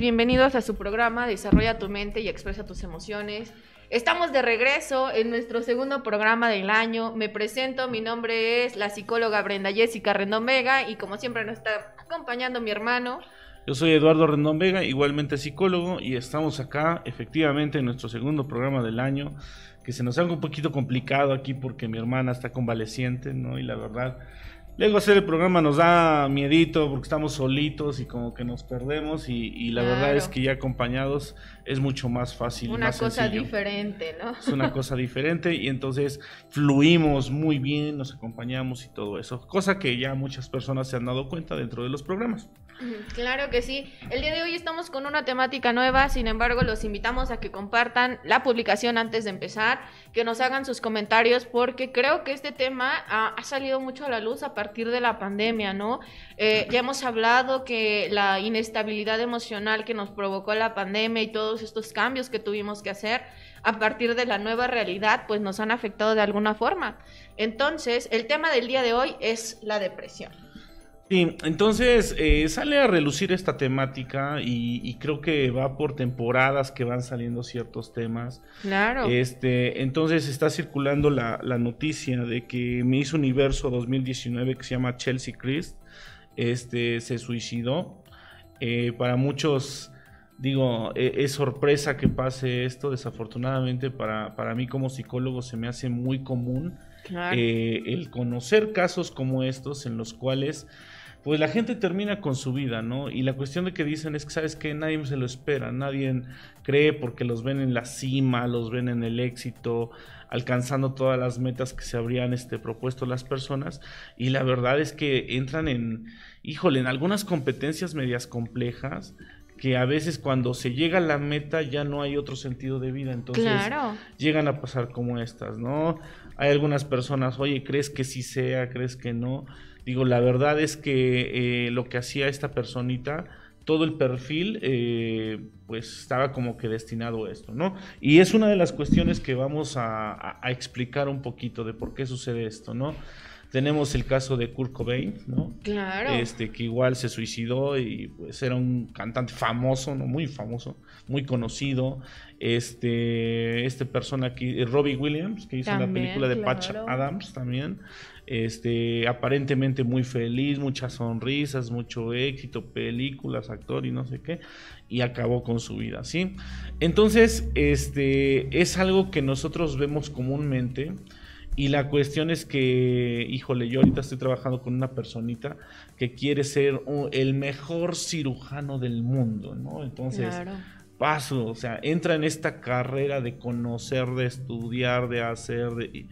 bienvenidos a su programa Desarrolla tu mente y expresa tus emociones. Estamos de regreso en nuestro segundo programa del año. Me presento, mi nombre es la psicóloga Brenda Jessica Rendón Vega y como siempre nos está acompañando mi hermano. Yo soy Eduardo Rendón Vega, igualmente psicólogo, y estamos acá efectivamente en nuestro segundo programa del año, que se nos haga un poquito complicado aquí porque mi hermana está convaleciente, ¿no? Y la verdad, Luego hacer el programa nos da miedito porque estamos solitos y como que nos perdemos y, la verdad es que ya acompañados es mucho más fácil. Una cosa diferente, ¿no? Es una cosa diferente y entonces fluimos muy bien, nos acompañamos y todo eso. Cosa que ya muchas personas se han dado cuenta dentro de los programas. Claro que sí. El día de hoy estamos con una temática nueva, sin embargo los invitamos a que compartan la publicación antes de empezar, que nos hagan sus comentarios porque creo que este tema ha, salido mucho a la luz a partir de la pandemia, ¿no? Eh, ya hemos hablado que la inestabilidad emocional que nos provocó la pandemia y todos estos cambios que tuvimos que hacer a partir de la nueva realidad, pues nos han afectado de alguna forma. Entonces, el tema del día de hoy es la depresión. Sí, entonces eh, sale a relucir esta temática y, creo que va por temporadas que van saliendo ciertos temas. Claro. Este, entonces está circulando la, noticia de que Miss Universo 2019 que se llama Chelsea Christ, este, se suicidó. Eh, para muchos, digo, e, es sorpresa que pase esto. Desafortunadamente para, para mí como psicólogo se me hace muy común. Eh, el conocer casos como estos en los cuales pues la gente termina con su vida, ¿no? Y la cuestión de que dicen es que, ¿sabes que Nadie se lo espera, nadie cree porque los ven en la cima, los ven en el éxito, alcanzando todas las metas que se habrían este, propuesto las personas. Y la verdad es que entran en, híjole, en algunas competencias medias complejas que a veces cuando se llega a la meta ya no hay otro sentido de vida, entonces llegan a pasar como estas, ¿no? Hay algunas personas, oye, ¿crees que sí sea? ¿Crees que no? Digo, la verdad es que eh, lo que hacía esta personita, todo el perfil, eh, pues estaba como que destinado a esto, ¿no? Y es una de las cuestiones que vamos a, explicar un poquito de por qué sucede esto, ¿no? Tenemos el caso de Kurt Cobain, ¿no? Claro. Este, que igual se suicidó y pues era un cantante famoso, ¿no? Muy famoso, muy conocido. Este, este persona aquí, Robbie Williams, que hizo la película de Patch Adams también este, aparentemente muy feliz, muchas sonrisas, mucho éxito, películas, actor y no sé qué, y acabó con su vida, ¿sí? Entonces, este, es algo que nosotros vemos comúnmente. Y la cuestión es que, híjole, yo ahorita estoy trabajando con una personita que quiere ser el mejor cirujano del mundo, ¿no? Entonces, paso, o sea, entra en esta carrera de conocer, de estudiar, de hacer, de,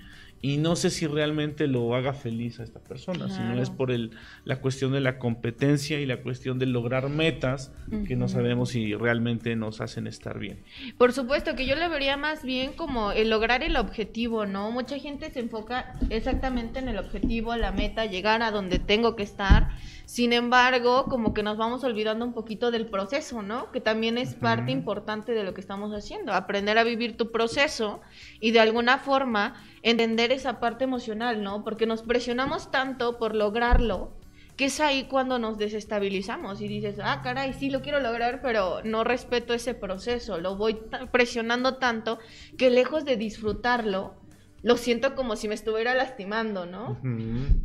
y no sé si realmente lo haga feliz a esta persona, sino es por el, la cuestión de la competencia y la cuestión de lograr metas que no sabemos si realmente nos hacen estar bien. Por supuesto que yo lo vería más bien como el lograr el objetivo, ¿no? Mucha gente se enfoca exactamente en el objetivo, la meta, llegar a donde tengo que estar sin embargo, como que nos vamos olvidando un poquito del proceso, ¿no? Que también es parte importante de lo que estamos haciendo, aprender a vivir tu proceso y de alguna forma entender esa parte emocional, ¿no? Porque nos presionamos tanto por lograrlo que es ahí cuando nos desestabilizamos y dices, ah, caray, sí lo quiero lograr, pero no respeto ese proceso, lo voy presionando tanto que lejos de disfrutarlo, lo siento como si me estuviera lastimando, ¿no?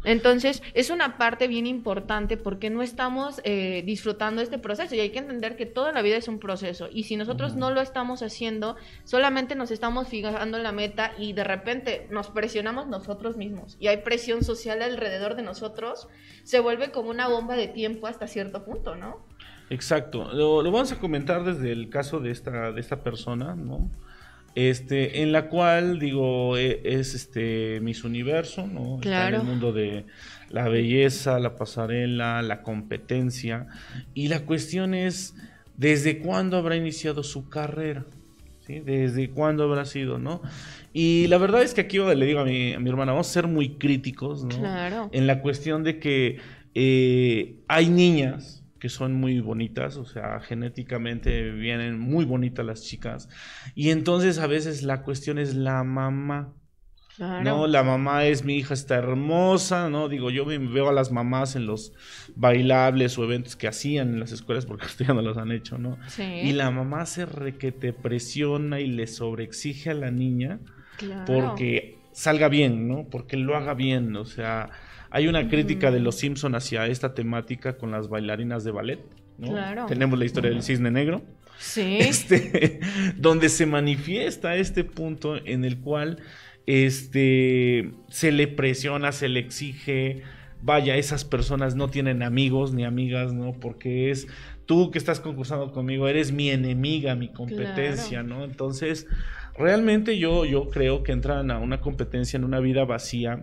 Entonces, es una parte bien importante porque no estamos eh, disfrutando este proceso y hay que entender que toda la vida es un proceso y si nosotros no lo estamos haciendo, solamente nos estamos fijando en la meta y de repente nos presionamos nosotros mismos y hay presión social alrededor de nosotros, se vuelve como una bomba de tiempo hasta cierto punto, ¿no? Exacto, lo, lo vamos a comentar desde el caso de esta, de esta persona, ¿no? Este, en la cual, digo, e, es este Miss Universo, ¿no? Claro. en el mundo de la belleza, la pasarela, la competencia. Y la cuestión es, ¿desde cuándo habrá iniciado su carrera? ¿Sí? ¿Desde cuándo habrá sido, no? Y la verdad es que aquí le digo a mi, a mi hermana, vamos a ser muy críticos, ¿no? Claro. En la cuestión de que eh, hay niñas que son muy bonitas, o sea, genéticamente vienen muy bonitas las chicas. Y entonces a veces la cuestión es la mamá. No, la mamá es mi hija, está hermosa, ¿no? Digo, yo veo a las mamás en los bailables o eventos que hacían en las escuelas, porque ustedes ya no los han hecho, ¿no? Sí. Y la mamá se te presiona y le sobreexige a la niña porque salga bien, ¿no? Porque lo haga bien, o sea, hay una crítica de los Simpson hacia esta temática con las bailarinas de ballet, ¿no? Claro. Tenemos la historia del cisne negro. Sí. Este, donde se manifiesta este punto en el cual este, se le presiona, se le exige, vaya, esas personas no tienen amigos ni amigas, ¿no? Porque es tú que estás concursando conmigo, eres mi enemiga, mi competencia, ¿no? Entonces, realmente yo, yo creo que entran a una competencia en una vida vacía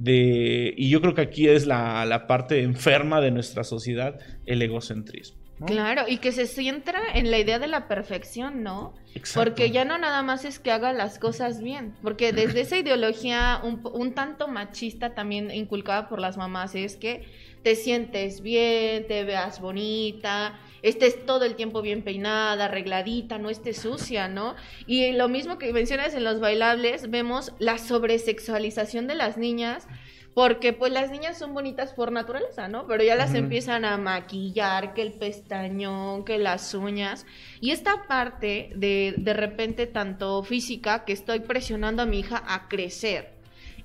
de, y yo creo que aquí es la, la parte enferma de nuestra sociedad, el egocentrismo. Claro, y que se centra en la idea de la perfección, ¿no? Porque ya no nada más es que haga las cosas bien, porque desde esa ideología un, un tanto machista también inculcada por las mamás es que te sientes bien, te veas bonita, estés todo el tiempo bien peinada, arregladita, no estés sucia, ¿no? Y lo mismo que mencionas en los bailables, vemos la sobresexualización de las niñas porque pues las niñas son bonitas por naturaleza, ¿no? Pero ya las empiezan a maquillar, que el pestañón, que las uñas. Y esta parte de de repente tanto física que estoy presionando a mi hija a crecer.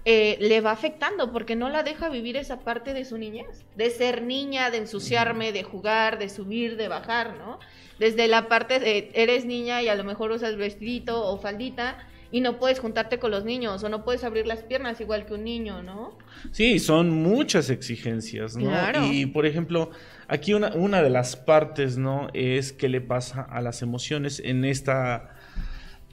Eh, le va afectando porque no la deja vivir esa parte de su niñez, de ser niña, de ensuciarme, de jugar, de subir, de bajar, ¿no? Desde la parte de eres niña y a lo mejor usas vestidito o faldita, y no puedes juntarte con los niños o no puedes abrir las piernas igual que un niño, ¿no? Sí, son muchas exigencias, ¿no? Y por ejemplo, aquí una, una de las partes, ¿no? Es qué le pasa a las emociones en esta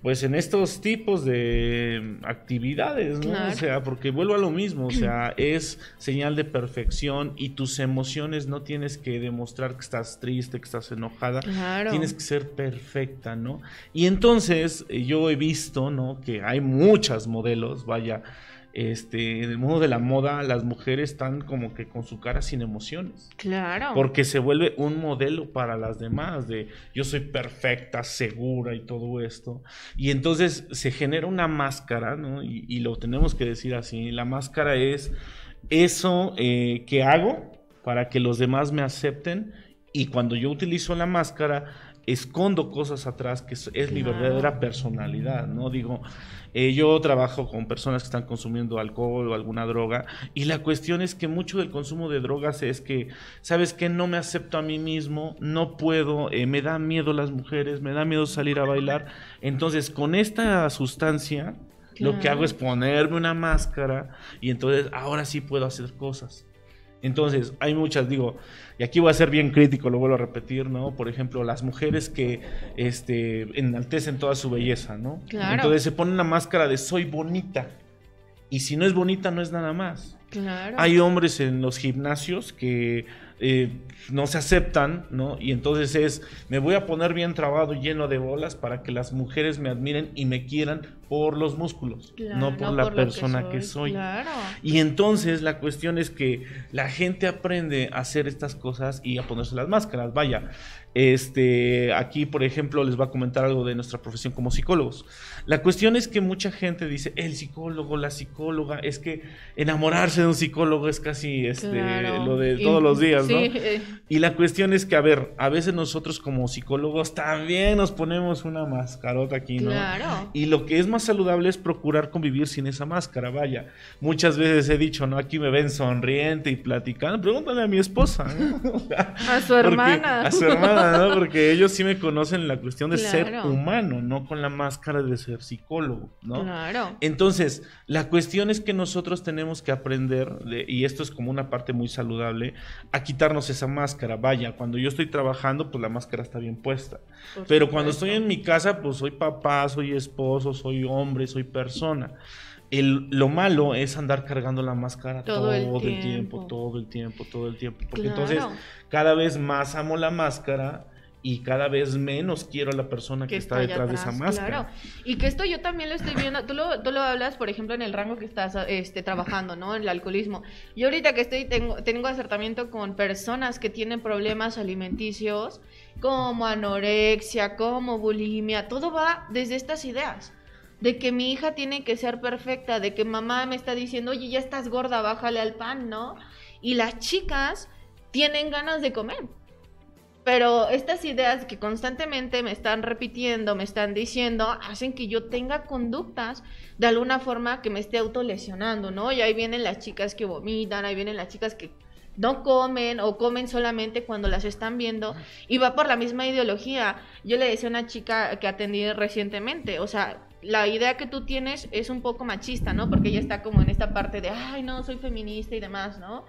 pues en estos tipos de actividades, ¿no? O sea, porque vuelvo a lo mismo, o sea, es señal de perfección y tus emociones no tienes que demostrar que estás triste, que estás enojada, tienes que ser perfecta, ¿no? Y entonces eh, yo he visto, ¿no? Que hay muchas modelos, vaya, este, en el mundo de la moda, las mujeres están como que con su cara sin emociones. Claro. Porque se vuelve un modelo para las demás, de yo soy perfecta, segura y todo esto. Y entonces se genera una máscara, ¿no? Y, lo tenemos que decir así, la máscara es eso eh, que hago para que los demás me acepten y cuando yo utilizo la máscara, escondo cosas atrás que es, mi verdadera personalidad, ¿no? Digo, eh, yo trabajo con personas que están consumiendo alcohol o alguna droga y la cuestión es que mucho del consumo de drogas es que, ¿sabes qué? No me acepto a mí mismo, no puedo, eh, me da miedo las mujeres, me da miedo salir a bailar. Entonces, con esta sustancia, lo que hago es ponerme una máscara y entonces ahora sí puedo hacer cosas. Entonces, hay muchas, digo, y aquí voy a ser bien crítico, lo vuelvo a repetir, ¿no? Por ejemplo, las mujeres que este, enaltecen toda su belleza, ¿no? Claro. Entonces se ponen una máscara de soy bonita. Y si no es bonita, no es nada más. Claro. Hay hombres en los gimnasios que eh, no se aceptan, ¿no? Y entonces es, me voy a poner bien trabado, lleno de bolas, para que las mujeres me admiren y me quieran por los músculos, no por la persona que soy. Y entonces la cuestión es que la gente aprende a hacer estas cosas y a ponerse las máscaras. Vaya, este, aquí, por ejemplo, les voy a comentar algo de nuestra profesión como psicólogos. La cuestión es que mucha gente dice, el psicólogo, la psicóloga, es que enamorarse de un psicólogo es casi este, lo de todos los días, ¿no? Y la cuestión es que, a ver, a veces nosotros como psicólogos también nos ponemos una mascarota aquí, ¿no? Y lo que es más saludable es procurar convivir sin esa máscara, vaya. Muchas veces he dicho, ¿no? Aquí me ven sonriente y platicando. Pregúntale a mi esposa, a su hermana. a su hermana porque ellos sí me conocen la cuestión de ser humano, no con la máscara de ser psicólogo, ¿no? Claro. Entonces, la cuestión es que nosotros tenemos que aprender, y esto es como una parte muy saludable, a quitarnos esa máscara. Vaya, cuando yo estoy trabajando, pues la máscara está bien puesta. Pero cuando estoy en mi casa, pues soy papá, soy esposo, soy hombre, soy persona. El, lo malo es andar cargando la máscara todo, el, tiempo. todo el tiempo, todo el tiempo. Porque entonces cada vez más amo la máscara y cada vez menos quiero a la persona que, está, detrás de esa máscara. Claro. Y que esto yo también lo estoy viendo, tú lo, tú lo hablas, por ejemplo, en el rango que estás este, trabajando, ¿no? En el alcoholismo. Yo ahorita que estoy, tengo, tengo acertamiento con personas que tienen problemas alimenticios, como anorexia, como bulimia, todo va desde estas ideas de que mi hija tiene que ser perfecta, de que mamá me está diciendo, oye, ya estás gorda, bájale al pan, ¿no? Y las chicas tienen ganas de comer. Pero estas ideas que constantemente me están repitiendo, me están diciendo, hacen que yo tenga conductas de alguna forma que me esté autolesionando, ¿no? Y ahí vienen las chicas que vomitan, ahí vienen las chicas que no comen o comen solamente cuando las están viendo y va por la misma ideología. Yo le decía a una chica que atendí recientemente, o sea, la idea que tú tienes es un poco machista, ¿no? Porque ella está como en esta parte de, ay, no, soy feminista y demás, ¿no?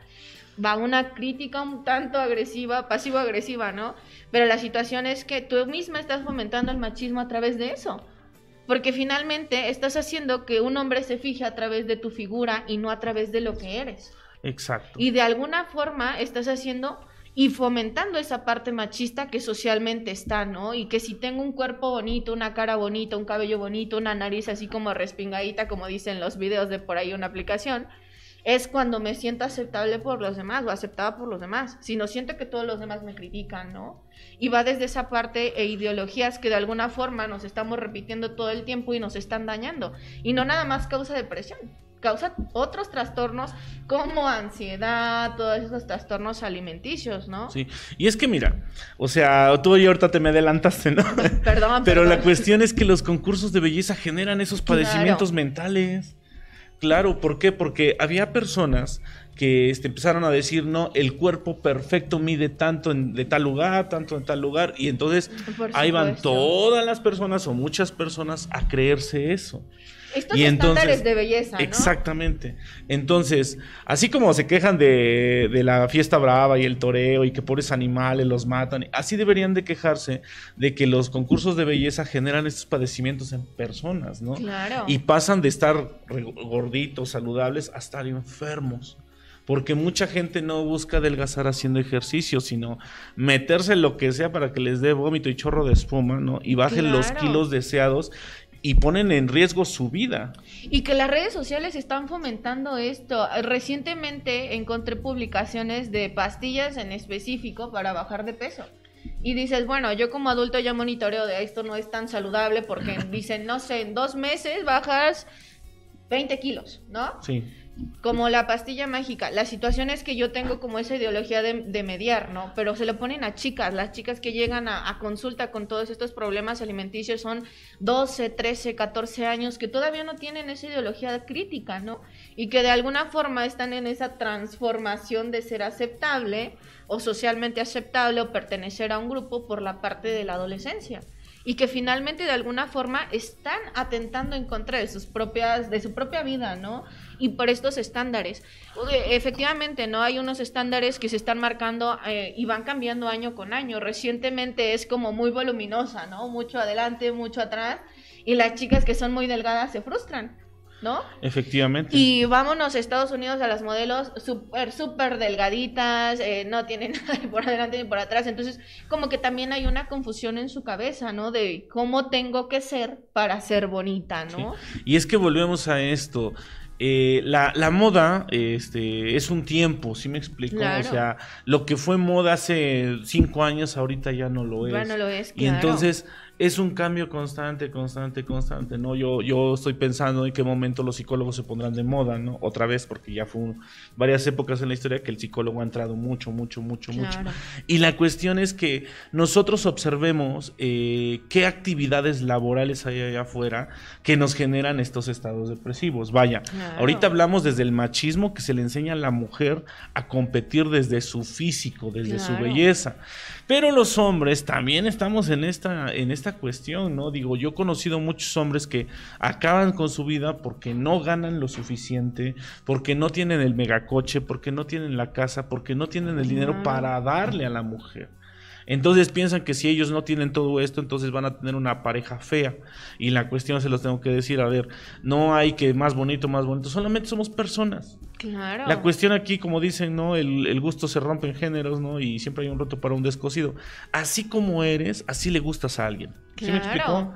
Va una crítica un tanto agresiva, pasivo-agresiva, ¿no? Pero la situación es que tú misma estás fomentando el machismo a través de eso. Porque finalmente estás haciendo que un hombre se fije a través de tu figura y no a través de lo que eres. Exacto. Y de alguna forma estás haciendo y fomentando esa parte machista que socialmente está, ¿no? Y que si tengo un cuerpo bonito, una cara bonita, un cabello bonito, una nariz así como respingadita, como dicen los videos de por ahí una aplicación, es cuando me siento aceptable por los demás o aceptada por los demás, si no siento que todos los demás me critican, ¿no? Y va desde esa parte e ideologías que de alguna forma nos estamos repitiendo todo el tiempo y nos están dañando. Y no nada más causa depresión, causa otros trastornos como ansiedad, todos esos trastornos alimenticios, ¿no? Sí, y es que mira, o sea, tú y ahorita te me adelantaste, ¿no? Perdón, Pero la cuestión es que los concursos de belleza generan esos padecimientos Claro. mentales. Claro, ¿por qué? Porque había personas que este, empezaron a decir, no, el cuerpo perfecto mide tanto en, de tal lugar, tanto en tal lugar, y entonces ahí van todas las personas o muchas personas a creerse eso. Estos y entonces- estándares de belleza, ¿no? Exactamente. Entonces, así como se quejan de, de la fiesta brava y el toreo y que pobres animales los matan, así deberían de quejarse de que los concursos de belleza generan estos padecimientos en personas, ¿no? Claro. Y pasan de estar gorditos, saludables, a estar enfermos. Porque mucha gente no busca adelgazar haciendo ejercicio, sino meterse lo que sea para que les dé vómito y chorro de espuma, ¿no? Y bajen los kilos deseados y ponen en riesgo su vida. Y que las redes sociales están fomentando esto. Recientemente encontré publicaciones de pastillas en específico para bajar de peso. Y dices, bueno, yo como adulto ya monitoreo de esto no es tan saludable porque dicen, no sé, en dos meses bajas 20 kilos, ¿no? Sí. Como la pastilla mágica. La situación es que yo tengo como esa ideología de, de mediar, ¿no? Pero se lo ponen a chicas. Las chicas que llegan a, a consulta con todos estos problemas alimenticios son 12, 13, 14 años que todavía no tienen esa ideología crítica, ¿no? Y que de alguna forma están en esa transformación de ser aceptable o socialmente aceptable o pertenecer a un grupo por la parte de la adolescencia y que finalmente de alguna forma están atentando en contra de sus propias de su propia vida, ¿no? Y por estos estándares. Efectivamente, ¿no? Hay unos estándares que se están marcando eh, y van cambiando año con año. Recientemente es como muy voluminosa, ¿no? Mucho adelante, mucho atrás. Y las chicas que son muy delgadas se frustran, ¿no? Efectivamente. Y vámonos a Estados Unidos a las modelos súper, súper delgaditas, eh, no tienen nada ni por adelante ni por atrás. Entonces, como que también hay una confusión en su cabeza, ¿no? De cómo tengo que ser para ser bonita, ¿no? Y es que volvemos a esto. Eh, la, la moda este, es un tiempo, ¿sí me explico? Claro. O sea, lo que fue moda hace cinco años, ahorita ya no lo es. Ya no lo es, Y claro. entonces es un cambio constante, constante, constante, ¿no? Yo, yo estoy pensando en qué momento los psicólogos se pondrán de moda, ¿no? Otra vez, porque ya fue un- varias épocas en la historia que el psicólogo ha entrado mucho, mucho, mucho, mucho. Y la cuestión es que nosotros observemos eh, qué actividades laborales hay allá afuera que nos generan estos estados depresivos. Vaya, Claro. ahorita hablamos desde el machismo que se le enseña a la mujer a competir desde su físico, desde su belleza. Pero los hombres también estamos en esta, en esta cuestión, ¿no? Digo, yo he conocido muchos hombres que acaban con su vida porque no ganan lo suficiente, porque no tienen el megacoche, porque no tienen la casa, porque no tienen el dinero para darle a la mujer. Entonces piensan que si ellos no tienen todo esto, entonces van a tener una pareja fea. Y la cuestión se los tengo que decir, a ver, no hay que más bonito, más bonito, solamente somos personas. Claro. La cuestión aquí, como dicen, ¿no? El, el gusto se rompe en géneros, ¿no? Y siempre hay un roto para un descosido. Así como eres, así le gustas a alguien. ¿Sí me explicó?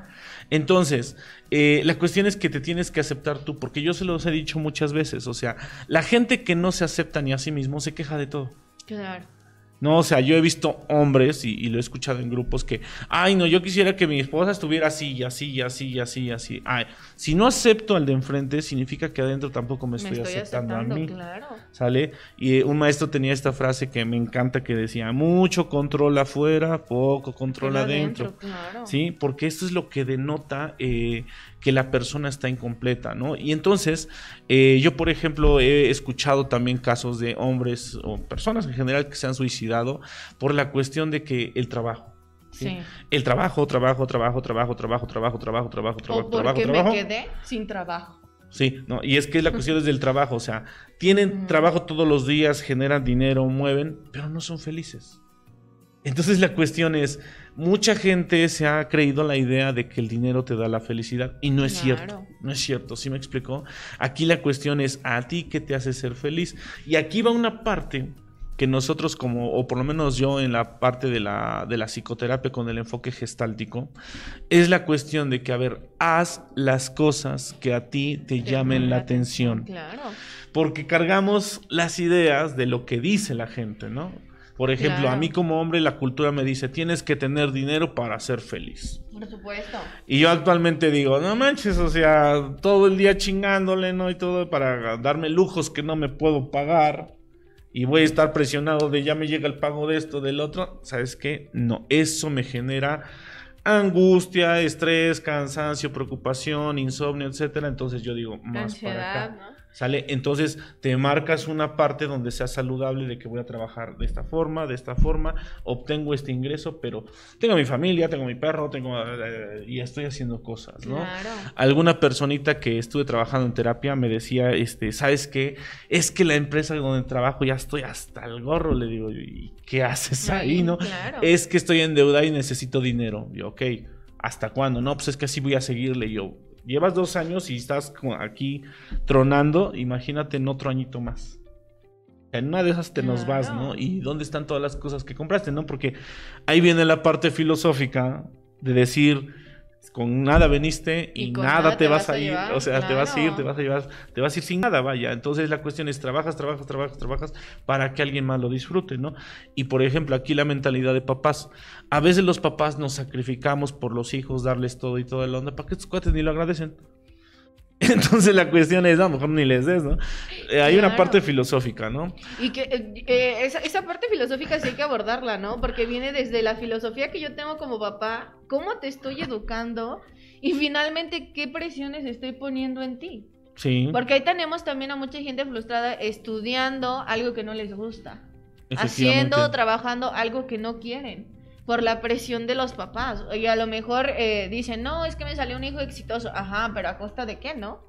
Entonces, eh, la cuestión es que te tienes que aceptar tú, porque yo se los he dicho muchas veces, o sea, la gente que no se acepta ni a sí mismo se queja de todo. Claro. No, o sea, yo he visto hombres y, lo he escuchado en grupos que, ay, no, yo quisiera que mi esposa estuviera así, y así, y así, y así, y así. Ay, si no acepto al de enfrente, significa que adentro tampoco me, estoy, aceptando, a mí. Claro. ¿Sale? Y eh, un maestro tenía esta frase que me encanta que decía, mucho control afuera, poco control adentro. claro. Sí, porque esto es lo que denota eh, que la persona está incompleta, ¿no? Y entonces, eh, yo por ejemplo he escuchado también casos de hombres o personas en general que se han suicidado por la cuestión de que el trabajo. ¿sí? El trabajo, trabajo, trabajo, trabajo, trabajo, trabajo, trabajo, trabajo, trabajo, o porque me quedé sin trabajo. Sí, no, y es que la cuestión es del trabajo, o sea, tienen trabajo todos los días, generan dinero, mueven, pero no son felices. Entonces la cuestión es, mucha gente se ha creído la idea de que el dinero te da la felicidad y no es cierto, no es cierto, ¿sí me explicó? Aquí la cuestión es a ti qué te hace ser feliz y aquí va una parte que nosotros como, o por lo menos yo en la parte de la, de la psicoterapia con el enfoque gestáltico, es la cuestión de que, a ver, haz las cosas que a ti te, llamen la atención. Claro. Porque cargamos las ideas de lo que dice la gente, ¿no? Por ejemplo, a mí como hombre la cultura me dice, tienes que tener dinero para ser feliz. Por supuesto. Y yo actualmente digo, no manches, o sea, todo el día chingándole, ¿no? Y todo para darme lujos que no me puedo pagar. Y voy a estar presionado de ya me llega el pago de esto, del otro. ¿Sabes qué? No, eso me genera angustia, estrés, cansancio, preocupación, insomnio, etcétera. Entonces yo digo, más para acá. ¿no? ¿Sale? Entonces te marcas una parte donde sea saludable de que voy a trabajar de esta forma, de esta forma, obtengo este ingreso, pero tengo mi familia, tengo mi perro, tengo eh, y estoy haciendo cosas, ¿no? Alguna personita que estuve trabajando en terapia me decía, este, ¿sabes qué? Es que la empresa donde trabajo ya estoy hasta el gorro, le digo, ¿y qué haces ahí, no? Es que estoy en deuda y necesito dinero. Yo, ok, ¿hasta cuándo? No, pues es que así voy a seguirle yo llevas dos años y estás aquí tronando, imagínate en otro añito más. En una de esas te nos vas, ¿no? ¿Y dónde están todas las cosas que compraste, no? Porque ahí viene la parte filosófica de decir, con nada veniste y, nada, te, vas, a ir, o sea, te vas a ir, te vas a llevar, te vas a ir sin nada, vaya. Entonces la cuestión es trabajas, trabajas, trabajas, trabajas para que alguien más lo disfrute, ¿no? Y por ejemplo, aquí la mentalidad de papás. A veces los papás nos sacrificamos por los hijos, darles todo y todo el onda, para que estos cuates ni lo agradecen. Entonces la cuestión es, a lo mejor ni les des, ¿no? Eh, hay una parte filosófica, ¿no? Y que eh, eh, esa, esa, parte filosófica sí hay que abordarla, ¿no? Porque viene desde la filosofía que yo tengo como papá, cómo te estoy educando y finalmente qué presiones estoy poniendo en ti. Sí. Porque ahí tenemos también a mucha gente frustrada estudiando algo que no les gusta, haciendo, trabajando algo que no quieren por la presión de los papás. Y a lo mejor eh, dicen, no, es que me salió un hijo exitoso. Ajá, pero a costa de qué, ¿no?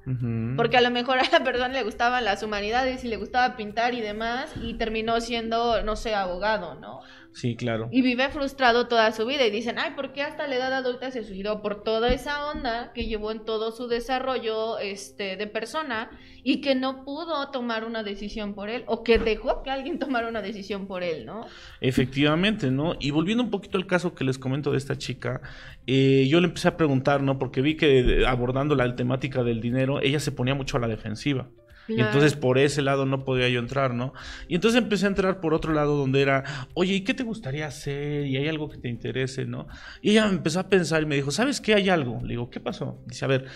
Porque a lo mejor a la persona le gustaban las humanidades y le gustaba pintar y demás y terminó siendo, no sé, abogado, ¿no? Sí, claro. Y vive frustrado toda su vida y dicen, ay, ¿por qué hasta la edad adulta se suicidó? Por toda esa onda que llevó en todo su desarrollo este, de persona y que no pudo tomar una decisión por él o que dejó que alguien tomara una decisión por él, ¿no? Efectivamente, ¿no? Y volviendo un poquito al caso que les comento de esta chica, eh, yo le empecé a preguntar, ¿no? Porque vi que abordando la temática del dinero, ella se ponía mucho a la defensiva. Y entonces por ese lado no podía yo entrar, ¿no? Y entonces empecé a entrar por otro lado donde era, oye, ¿y qué te gustaría hacer? ¿Y hay algo que te interese, no? Y ella empezó a pensar y me dijo, ¿sabes qué? Hay algo. Le digo, ¿qué pasó? Dice, a ver,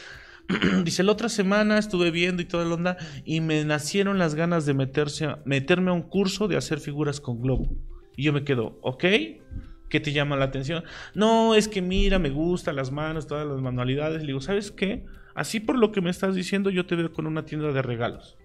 dice, la otra semana estuve viendo y toda la onda y me nacieron las ganas de meterse meterme a un curso de hacer figuras con globo. Y yo me quedo, ¿ok? ¿Qué te llama la atención? No, es que mira, me gustan las manos, todas las manualidades. Le digo, ¿sabes qué? Así por lo que me estás diciendo, yo te veo con una tienda de regalos.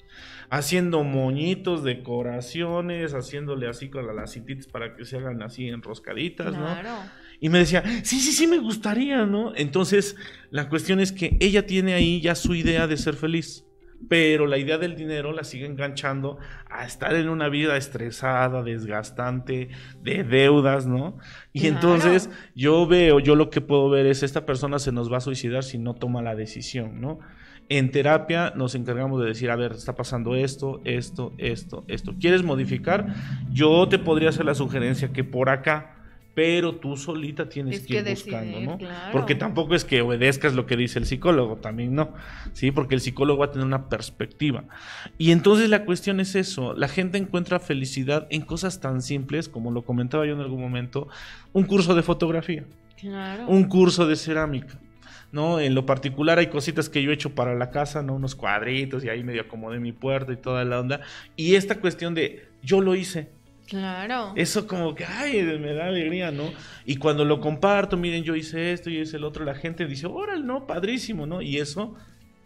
Haciendo moñitos, decoraciones, haciéndole así con las cintitas para que se hagan así enroscaditas, claro. ¿no? Y me decía, sí, sí, sí, me gustaría, ¿no? Entonces, la cuestión es que ella tiene ahí ya su idea de ser feliz pero la idea del dinero la sigue enganchando a estar en una vida estresada, desgastante, de deudas, ¿no? Y entonces yo veo, yo lo que puedo ver es esta persona se nos va a suicidar si no toma la decisión, ¿no? En terapia nos encargamos de decir, a ver, está pasando esto, esto, esto, esto. ¿Quieres modificar? Yo te podría hacer la sugerencia que por acá pero tú solita tienes Es que ir que buscando, ¿no? claro. Porque tampoco es que obedezcas lo que dice el psicólogo, también no, ¿sí? Porque el psicólogo va a tener una perspectiva. Y entonces la cuestión es eso, la gente encuentra felicidad en cosas tan simples, como lo comentaba yo en algún momento, un curso de fotografía, Claro. un curso de cerámica. ¿no? En lo particular hay cositas que yo he hecho para la casa, ¿no? Unos cuadritos y ahí medio acomodé mi puerta y toda la onda. Y esta cuestión de yo lo hice, Claro. eso como que, ay, me da alegría, ¿no? Y cuando lo comparto, miren, yo hice esto, yo hice el otro, la gente dice, órale, no, padrísimo, ¿no? Y eso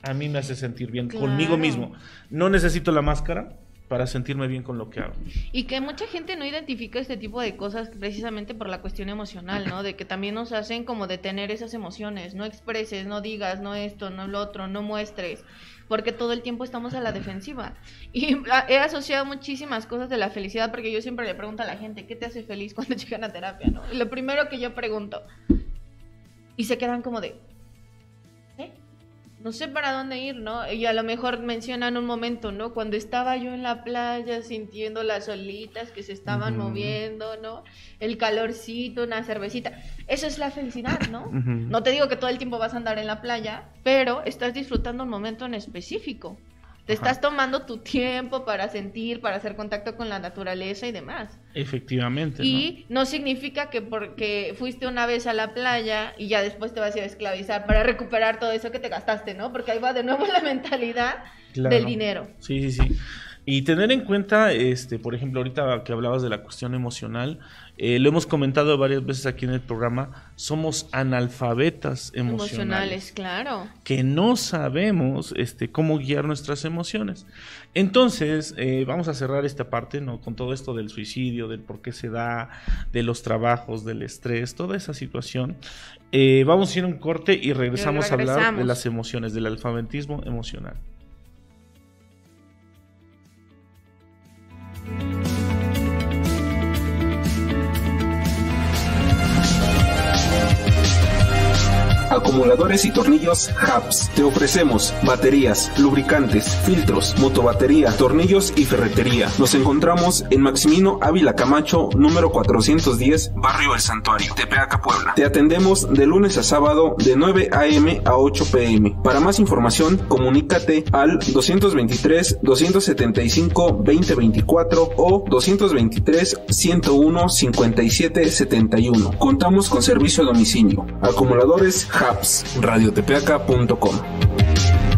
a mí me hace sentir bien conmigo mismo. No necesito la máscara para sentirme bien con lo que hago. Y que mucha gente no identifica este tipo de cosas precisamente por la cuestión emocional, ¿no? De que también nos hacen como detener esas emociones. No expreses, no digas, no esto, no lo otro, no muestres. Porque todo el tiempo estamos a la defensiva. Y he asociado muchísimas cosas de la felicidad porque yo siempre le pregunto a la gente, ¿qué te hace feliz cuando llegan a terapia, no? Y lo primero que yo pregunto. Y se quedan como de. No sé para dónde ir, ¿no? Y a lo mejor mencionan un momento, ¿no? Cuando estaba yo en la playa sintiendo las olitas que se estaban moviendo, ¿no? El calorcito, una cervecita. Eso es la felicidad, ¿no? No te digo que todo el tiempo vas a andar en la playa, pero estás disfrutando un momento en específico. Te Ajá. estás tomando tu tiempo para sentir, para hacer contacto con la naturaleza y demás. Efectivamente. ¿no? Y no significa que porque fuiste una vez a la playa y ya después te vas a ir a esclavizar para recuperar todo eso que te gastaste, ¿no? Porque ahí va de nuevo la mentalidad Claro. del dinero. Sí, sí, sí. Y tener en cuenta, este, por ejemplo, ahorita que hablabas de la cuestión emocional, eh, lo hemos comentado varias veces aquí en el programa, somos analfabetas emocionales, Emocionales, claro. que no sabemos este, cómo guiar nuestras emociones. Entonces, eh, vamos a cerrar esta parte, ¿no? Con todo esto del suicidio, del por qué se da, de los trabajos, del estrés, toda esa situación. Eh, vamos a ir a un corte y regresamos, a hablar de las emociones, del alfabetismo emocional. Acumuladores y tornillos Habs. Te ofrecemos baterías, lubricantes, filtros, motobatería, tornillos y ferretería. Nos encontramos en Maximino Ávila Camacho, número 410, Barrio El Santuario, Tepeaca, Puebla. Te atendemos de lunes a sábado de 9 a.m. a 8 p.m. Para más información, comunícate al 223 275 2024 o 223 101 57 71. Contamos con servicio a domicilio. Acumuladores Hubs. Radiotepeaca.com.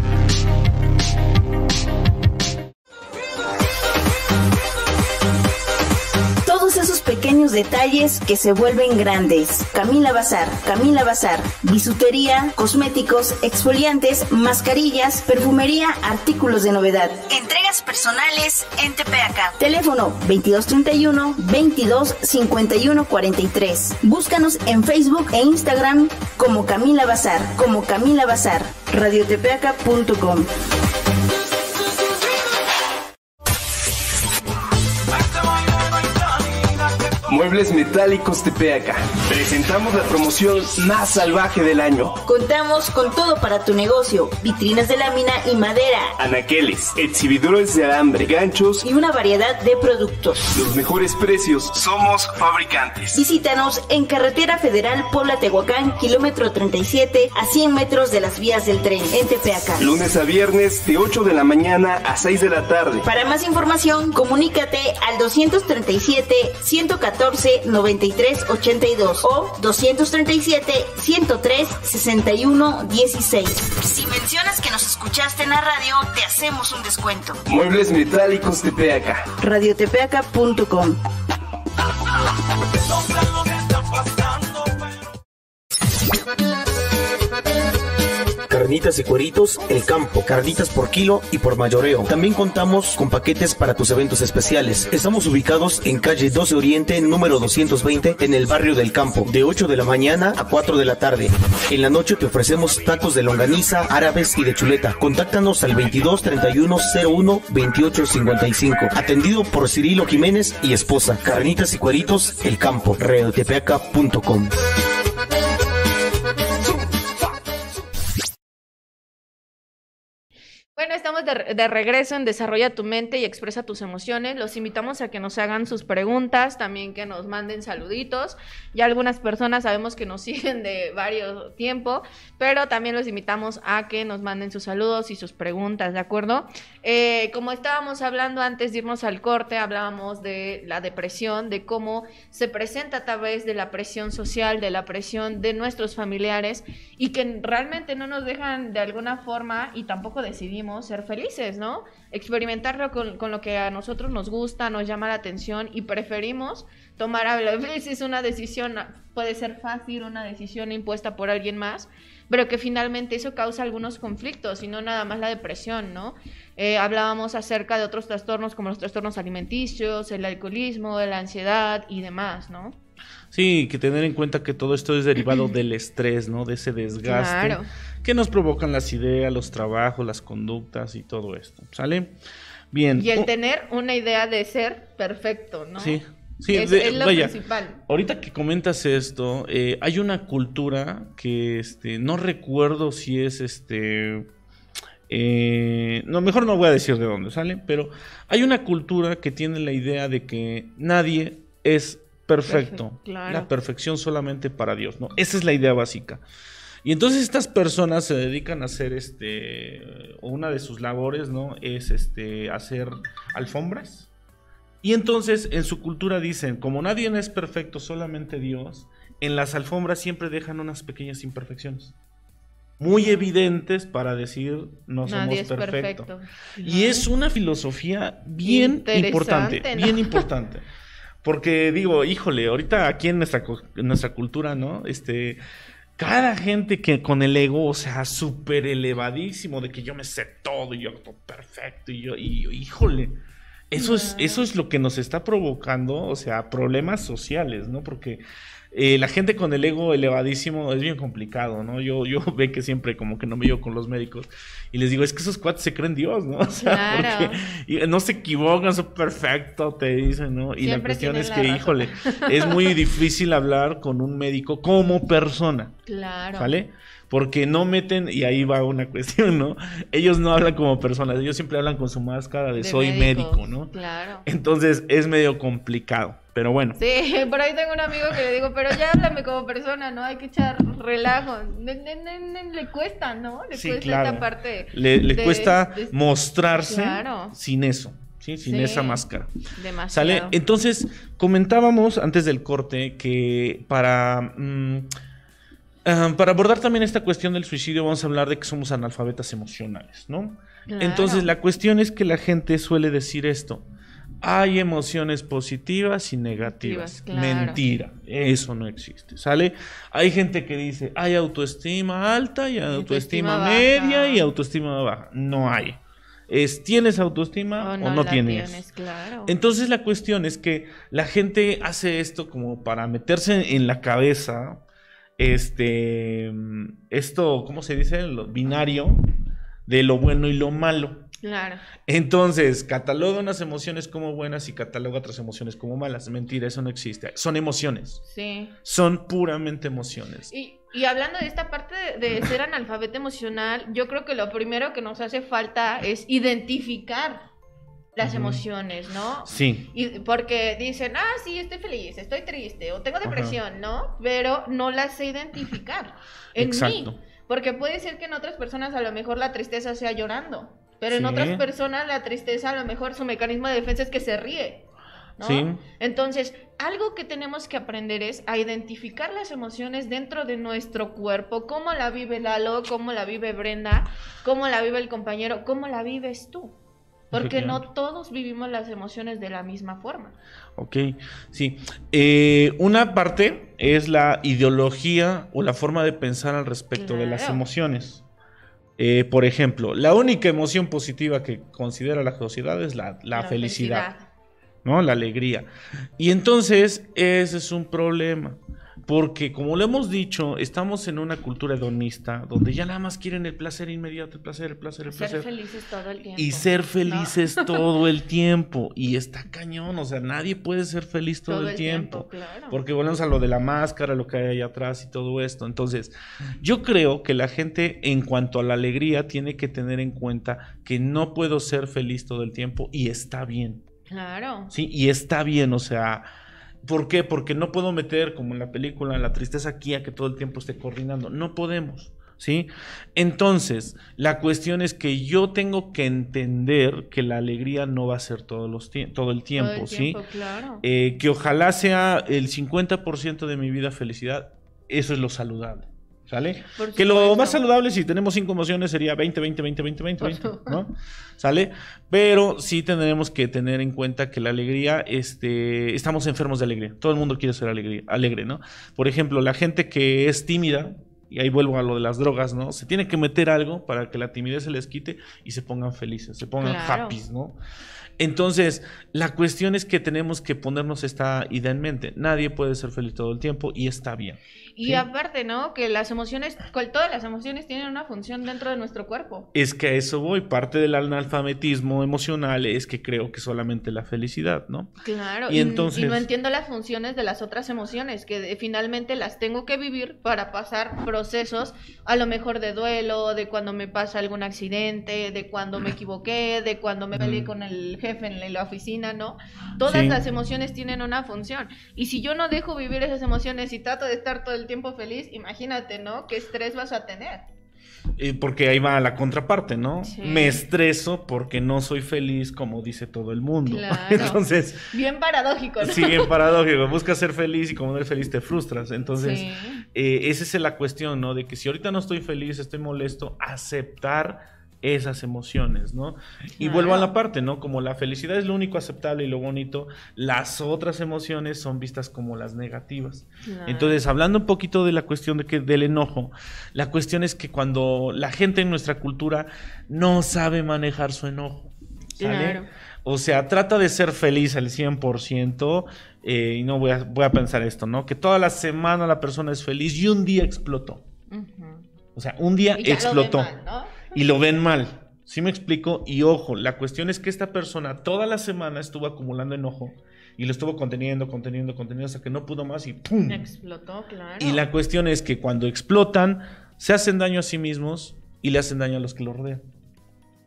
pequeños detalles que se vuelven grandes. Camila Bazar, Camila Bazar, bisutería, cosméticos, exfoliantes, mascarillas, perfumería, artículos de novedad. Entregas personales en Tepeaca. Teléfono 2231 22 51 43. Búscanos en Facebook e Instagram como Camila Bazar, como Camila Bazar. Radiotepeaca.com. Muebles Metálicos Tepeaca. Presentamos la promoción más salvaje del año. Contamos con todo para tu negocio, vitrinas de lámina y madera Anaqueles, exhibidores de alambre, ganchos y una variedad de productos. los mejores precios. Somos fabricantes. Visítanos en Carretera Federal Puebla-Tehuacán, kilómetro 37, a 100 metros de las vías del tren, en Tepeaca. Lunes a viernes de 8 de la mañana a 6 de la tarde. Para más información, comunícate al 237-114-9382 o 237-103-6116. Si mencionas que nos escuchaste en la radio, te hacemos un descuento. Muebles Metálicos Tepeaca. Radiotepeaca.com Carnitas y cueritos, el campo, carnitas por kilo y por mayoreo. También contamos con paquetes para tus eventos especiales. Estamos ubicados en calle 12 Oriente, número 220, en el barrio del campo, de 8 de la mañana a 4 de la tarde. En la noche te ofrecemos tacos de longaniza, árabes y de chuleta. Contáctanos al 22 31 01 28 55. Atendido por Cirilo Jiménez y esposa. Carnitas y cueritos, el campo, reotepeaca.com. de, de, regreso en Desarrolla tu mente y expresa tus emociones. Los invitamos a que nos hagan sus preguntas, también que nos manden saluditos. Ya algunas personas sabemos que nos siguen de varios tiempo, pero también los invitamos a que nos manden sus saludos y sus preguntas, ¿de acuerdo? Eh, como estábamos hablando antes de irnos al corte, hablábamos de la depresión, de cómo se presenta a través de la presión social, de la presión de nuestros familiares y que realmente no nos dejan de alguna forma y tampoco decidimos ser felices, ¿no? Experimentarlo con, con, lo que a nosotros nos gusta, nos llama la atención y preferimos tomar a veces una decisión, puede ser fácil, una decisión impuesta por alguien más, pero que finalmente eso causa algunos conflictos y no nada más la depresión, ¿no? Eh, hablábamos acerca de otros trastornos como los trastornos alimenticios, el alcoholismo, la ansiedad y demás, ¿no? Sí, que tener en cuenta que todo esto es derivado del estrés, ¿no? De ese desgaste claro. Que nos provocan las ideas, los trabajos, las conductas y todo esto. ¿Sale? Bien. Y el tener una idea de ser perfecto, ¿no? Sí. Sí, es, de, es lo vaya, principal. Ahorita que comentas esto, eh, hay una cultura que este, no recuerdo si es este. Eh, no, mejor no voy a decir de dónde sale, pero hay una cultura que tiene la idea de que nadie es perfecto. Claro. La perfección solamente para Dios, ¿no? Esa es la idea básica. Y entonces estas personas se dedican a hacer este, una de sus labores, ¿no? Es este, hacer alfombras. Y entonces en su cultura dicen, como nadie es perfecto, solamente Dios, en las alfombras siempre dejan unas pequeñas imperfecciones. Muy evidentes para decir no Nadie somos perfectos. perfecto. Y es una filosofía bien importante, ¿no? bien importante. Porque digo, híjole, ahorita aquí en nuestra, en nuestra cultura, ¿no? Este, cada gente que con el ego, o sea, súper elevadísimo, de que yo me sé todo y yo todo perfecto y yo, y, híjole, eso es, eso es lo que nos está provocando, o sea, problemas sociales, ¿no? Porque eh, la gente con el ego elevadísimo es bien complicado, ¿no? Yo, yo ve que siempre como que no me llevo con los médicos y les digo, es que esos cuates se creen Dios, ¿no? O sea, Claro. porque y no se equivocan, son perfecto, te dicen, ¿no? Y la Siempre cuestión tienen es la que, razón. híjole, es muy difícil hablar con un médico como persona, Claro. ¿vale? Porque no meten, y ahí va una cuestión, ¿no? Ellos no hablan como personas, ellos siempre hablan con su máscara de, De soy médico, ¿no? Claro. Entonces es medio complicado, pero bueno. Sí, por ahí tengo un amigo que le digo, pero ya háblame como persona, ¿no? Hay que echar relajo. Ne- ne- ne- ne- le cuesta, ¿no? Le Sí, cuesta claro. esta parte. Le, le de- cuesta de- mostrarse Claro. sin eso, ¿sí? Sin Sí. esa máscara. Demasiado. ¿Sale? Entonces, comentábamos antes del corte que para, mm, para abordar también esta cuestión del suicidio vamos a hablar de que somos analfabetas emocionales, ¿no? Claro. Entonces, la cuestión es que la gente suele decir esto. Hay emociones positivas y negativas. Claro. Mentira, eso no existe, ¿sale? Hay gente que dice, hay autoestima alta y autoestima, Autoestima baja. media y autoestima baja. No hay. Es, ¿tienes autoestima o no, la tienes? claro. Entonces la cuestión es que la gente hace esto como para meterse en la cabeza, este, esto, ¿cómo se dice? Lo binario de lo bueno y lo malo. Claro. Entonces, cataloga unas emociones como buenas y cataloga otras emociones como malas. Mentira, eso no existe. Son emociones. Sí. Son puramente emociones. Y, y hablando de esta parte de, de ser analfabeto emocional, yo creo que lo primero que nos hace falta es identificar las emociones, ¿no? Sí, Y porque dicen, ah, sí, estoy feliz, estoy triste, o tengo depresión, ¿no? Pero no las sé identificar en Exacto. mí. Porque puede ser que en otras personas a lo mejor la tristeza sea llorando. Pero en otras personas la tristeza a lo mejor su mecanismo de defensa es que se ríe. ¿no? Sí. Entonces, algo que tenemos que aprender es a identificar las emociones dentro de nuestro cuerpo, cómo la vive Lalo, cómo la vive Brenda, cómo la vive el compañero, cómo la vives tú. Porque no todos vivimos las emociones de la misma forma. Ok, sí. Eh, una parte es la ideología o la forma de pensar al respecto de las emociones. Eh, por ejemplo, la única emoción positiva que considera la sociedad es la, la felicidad, ¿no? La alegría. Y entonces, ese es un problema. Porque, como lo hemos dicho, estamos en una cultura hedonista donde ya nada más quieren el placer inmediato, el placer, el placer, el Ser placer. felices todo el tiempo. Y ser ¿no? felices todo el tiempo. Y está cañón, o sea, nadie puede ser feliz todo, el tiempo. claro. Porque volvemos a lo de la máscara, lo que hay allá atrás y todo esto. Entonces, yo creo que la gente en cuanto a la alegría tiene que tener en cuenta que no puedo ser feliz todo el tiempo y está bien. Claro. Sí, y está bien, o sea, ¿por qué? Porque no puedo meter, como en la película, la tristeza aquí a que todo el tiempo esté coordinando. No podemos, ¿sí? Entonces, la cuestión es que yo tengo que entender que la alegría no va a ser todos los todo el tiempo, todo el ¿sí? tiempo, claro. Eh, que ojalá sea el 50% de mi vida felicidad, eso es lo saludable. ¿Sale? Que lo más saludable, si tenemos cinco emociones, sería 20, 20, 20, 20, 20, Por 20, supuesto. ¿no? ¿Sale? Pero sí tendremos que tener en cuenta que la alegría, este, estamos enfermos de alegría. Todo el mundo quiere ser alegría, alegre, ¿no? Por ejemplo, la gente que es tímida, y ahí vuelvo a lo de las drogas, ¿no? Se tiene que meter algo para que la timidez se les quite y se pongan felices, se pongan Claro. happy, ¿no? Entonces, la cuestión es que tenemos que ponernos esta idea en mente. Nadie puede ser feliz todo el tiempo y está bien. Y Sí. aparte, ¿no? Que las emociones, todas las emociones tienen una función dentro de nuestro cuerpo. Es que a eso voy. Parte del analfabetismo emocional es que creo que solamente la felicidad, ¿no? Claro. Y entonces- y no entiendo las funciones de las otras emociones, que finalmente las tengo que vivir para pasar procesos, a lo mejor de duelo, de cuando me pasa algún accidente, de cuando me equivoqué, de cuando me peleé Mm. con el jefe en la- la oficina, ¿no? Todas Sí. las emociones tienen una función. Y si yo no dejo vivir esas emociones y trato de estar todo el tiempo feliz, imagínate, ¿no? ¿Qué estrés vas a tener? Eh, porque ahí va la contraparte, ¿no? Sí. Me estreso porque no soy feliz como dice todo el mundo. Claro. Entonces, Bien paradójico, ¿no? sí, en paradójico. Buscas ser feliz y como no eres feliz te frustras. Entonces, Sí. eh, esa es la cuestión, ¿no? De que si ahorita no estoy feliz, estoy molesto, aceptar esas emociones, ¿no? Y vuelvo a la parte, ¿no? Como la felicidad es lo único aceptable y lo bonito, las otras emociones son vistas como las negativas. Claro. Entonces, hablando un poquito de la cuestión de que, del enojo, la cuestión es que cuando la gente en nuestra cultura no sabe manejar su enojo, ¿sale? Claro. O sea, trata de ser feliz al 100% eh, y no voy a, voy a pensar esto, ¿no? Que toda la semana la persona es feliz y un día explotó. O sea, un día explotó. Y lo ven mal. ¿Sí me explico? Y ojo, la cuestión es que esta persona toda la semana estuvo acumulando enojo y lo estuvo conteniendo, conteniendo, conteniendo hasta que no pudo más y ¡pum! Explotó, claro. Y la cuestión es que cuando explotan, se hacen daño a sí mismos y le hacen daño a los que los rodean.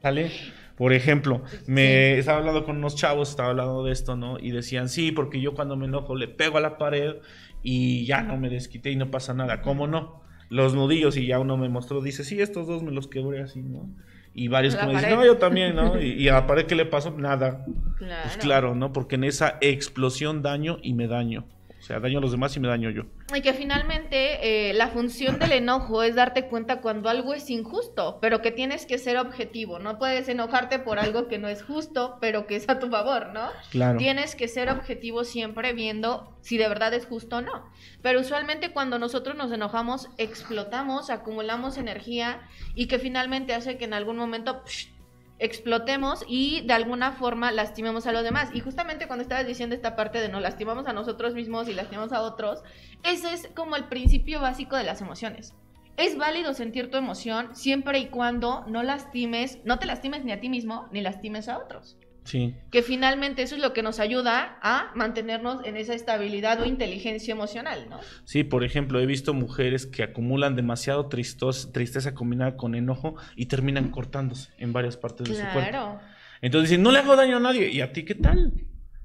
¿Sale? Por ejemplo, me estaba hablando con unos chavos, estaba hablando de esto, ¿no? Y decían, sí, porque yo cuando me enojo le pego a la pared y ya no me desquité y no pasa nada. ¿Cómo no? Los nudillos y ya uno me mostró, dice, sí, estos dos me los quebré así, ¿no? Y varios que me dicen, no, yo también, ¿no? Y, y a la pared, ¿qué le pasó? Nada. Claro. Pues claro, ¿no? Porque en esa explosión daño y me daño. O sea, daño a los demás y me daño yo. Y que finalmente eh, la función del enojo es darte cuenta cuando algo es injusto, pero que tienes que ser objetivo. No puedes enojarte por algo que no es justo, pero que es a tu favor, ¿no? Claro. Tienes que ser objetivo siempre viendo si de verdad es justo o no. Pero usualmente cuando nosotros nos enojamos, explotamos, acumulamos energía y que finalmente hace que en algún momento psh, explotemos y de alguna forma lastimemos a los demás. Y justamente cuando estabas diciendo esta parte de no lastimamos a nosotros mismos y lastimamos a otros, ese es como el principio básico de las emociones. Es válido sentir tu emoción siempre y cuando no lastimes, no te lastimes ni a ti mismo ni lastimes a otros Sí. que finalmente eso es lo que nos ayuda a mantenernos en esa estabilidad o inteligencia emocional, ¿no? Sí, por ejemplo, he visto mujeres que acumulan demasiado tristos- tristeza combinada con enojo y terminan cortándose en varias partes de su cuerpo. Claro. Entonces dicen, no le hago daño a nadie. ¿Y a ti qué tal?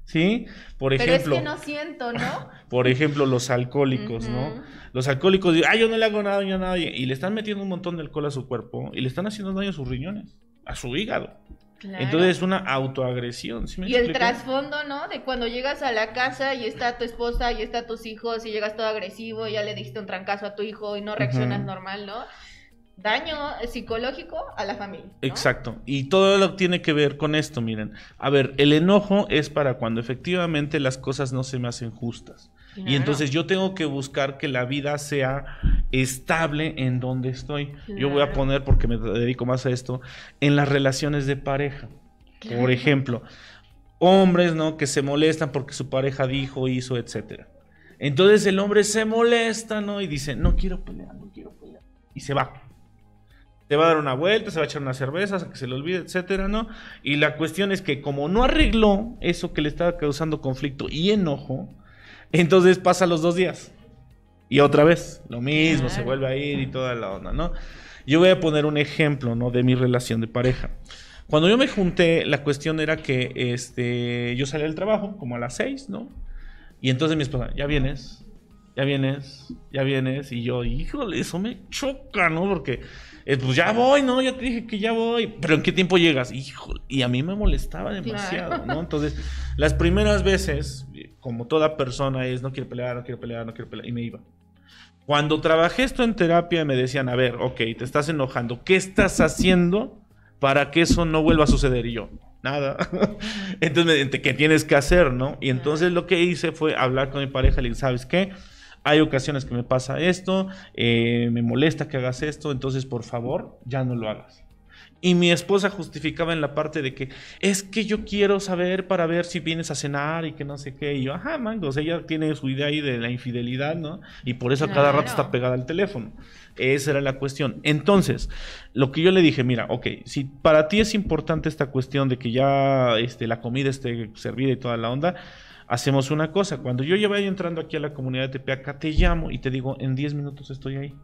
¿Sí? Por Pero es ejemplo, que no siento, ¿no? por ejemplo, los alcohólicos, ¿no? Los alcohólicos dicen, ah, yo no le hago nada daño a nadie. Y le están metiendo un montón de alcohol a su cuerpo y le están haciendo daño a sus riñones, a su hígado. Claro. Entonces es una autoagresión. ¿sí me y el trasfondo, ¿no? De cuando llegas a la casa y está tu esposa y está tus hijos y llegas todo agresivo y ya le diste un trancazo a tu hijo y no reaccionas normal, ¿no? Daño psicológico a la familia. ¿no? Exacto. Y todo lo tiene que ver con esto, miren. A ver, el enojo es para cuando efectivamente las cosas no se me hacen justas. Y entonces yo tengo que buscar que la vida sea estable en donde estoy. Yo voy a poner, porque me dedico más a esto, en las relaciones de pareja. Claro. Por ejemplo, hombres, ¿no? Que se molestan porque su pareja dijo, hizo, etcétera. Entonces el hombre se molesta, ¿no? Y dice, no quiero pelear, no quiero pelear. Y se va. Te va a dar una vuelta, se va a echar unas cervezas, que se le olvide, etcétera, ¿no? Y la cuestión es que como no arregló eso que le estaba causando conflicto y enojo, entonces pasa los dos días. Y otra vez, lo mismo, se vuelve a ir y toda la onda, ¿no? Yo voy a poner un ejemplo, ¿no? De mi relación de pareja. Cuando yo me junté, la cuestión era que este, yo salía del trabajo como a las seis, ¿no? Y entonces mi esposa, ya vienes, ya vienes, ya vienes. Y yo, híjole, eso me choca, ¿no? Porque, eh, pues ya voy, ¿no? Ya te dije que ya voy. Pero ¿en qué tiempo llegas? Híjole, y a mí me molestaba demasiado, ¿no? Entonces, las primeras veces, como toda persona, es no quiero pelear, no quiero pelear, no quiero pelear. Y me iba. Cuando trabajé esto en terapia, me decían, a ver, ok, te estás enojando. ¿Qué estás haciendo para que eso no vuelva a suceder? Y yo, nada. entonces, ¿qué tienes que hacer, no? Y entonces lo que hice fue hablar con mi pareja y le dije, ¿sabes qué? Hay ocasiones que me pasa esto, eh, me molesta que hagas esto, entonces por favor, ya no lo hagas. Y mi esposa justificaba en la parte de que es que yo quiero saber para ver si vienes a cenar y que no sé qué. Y yo, ajá, mango, o sea, ella tiene su idea ahí de la infidelidad, ¿no? Y por eso cada rato está pegada al teléfono. Esa era la cuestión. Entonces, lo que yo le dije, mira, ok, si para ti es importante esta cuestión de que ya este, la comida esté servida y toda la onda, hacemos una cosa. Cuando yo ya vaya entrando aquí a la comunidad de Tepeaca, te llamo y te digo, en 10 minutos estoy ahí.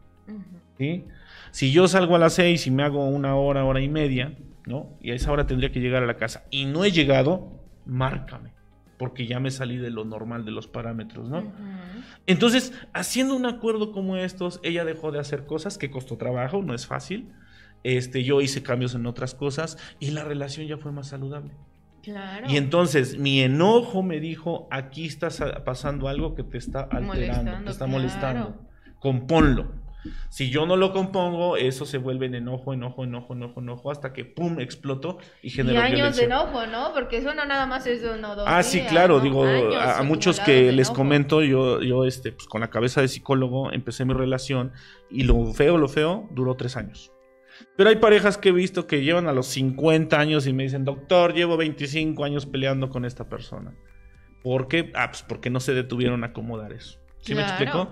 ¿Sí? Si yo salgo a las 6 y me hago una hora, hora y media, ¿no? Y a esa hora tendría que llegar a la casa y no he llegado, márcame. Porque ya me salí de lo normal de los parámetros, ¿no? Entonces, haciendo un acuerdo como estos, ella dejó de hacer cosas que costó trabajo, no es fácil. Este, yo hice cambios en otras cosas y la relación ya fue más saludable. Claro. Y entonces mi enojo me dijo, aquí está pasando algo que te está alterando, te está molestando. Componlo. Si yo no lo compongo, eso se vuelve en enojo, enojo, enojo, enojo, enojo, hasta que pum, explotó y generó Y años de enojo, ¿no? Porque eso no nada más es uno, dos Ah, sí, claro, digo, a, muchos que les comento, yo, yo, este, pues con la cabeza de psicólogo empecé mi relación y lo feo, lo feo, duró tres años. Pero hay parejas que he visto que llevan a los 50 años y me dicen, doctor, llevo 25 años peleando con esta persona. ¿Por qué? Ah, pues porque no se detuvieron a acomodar eso. ¿Sí me explico?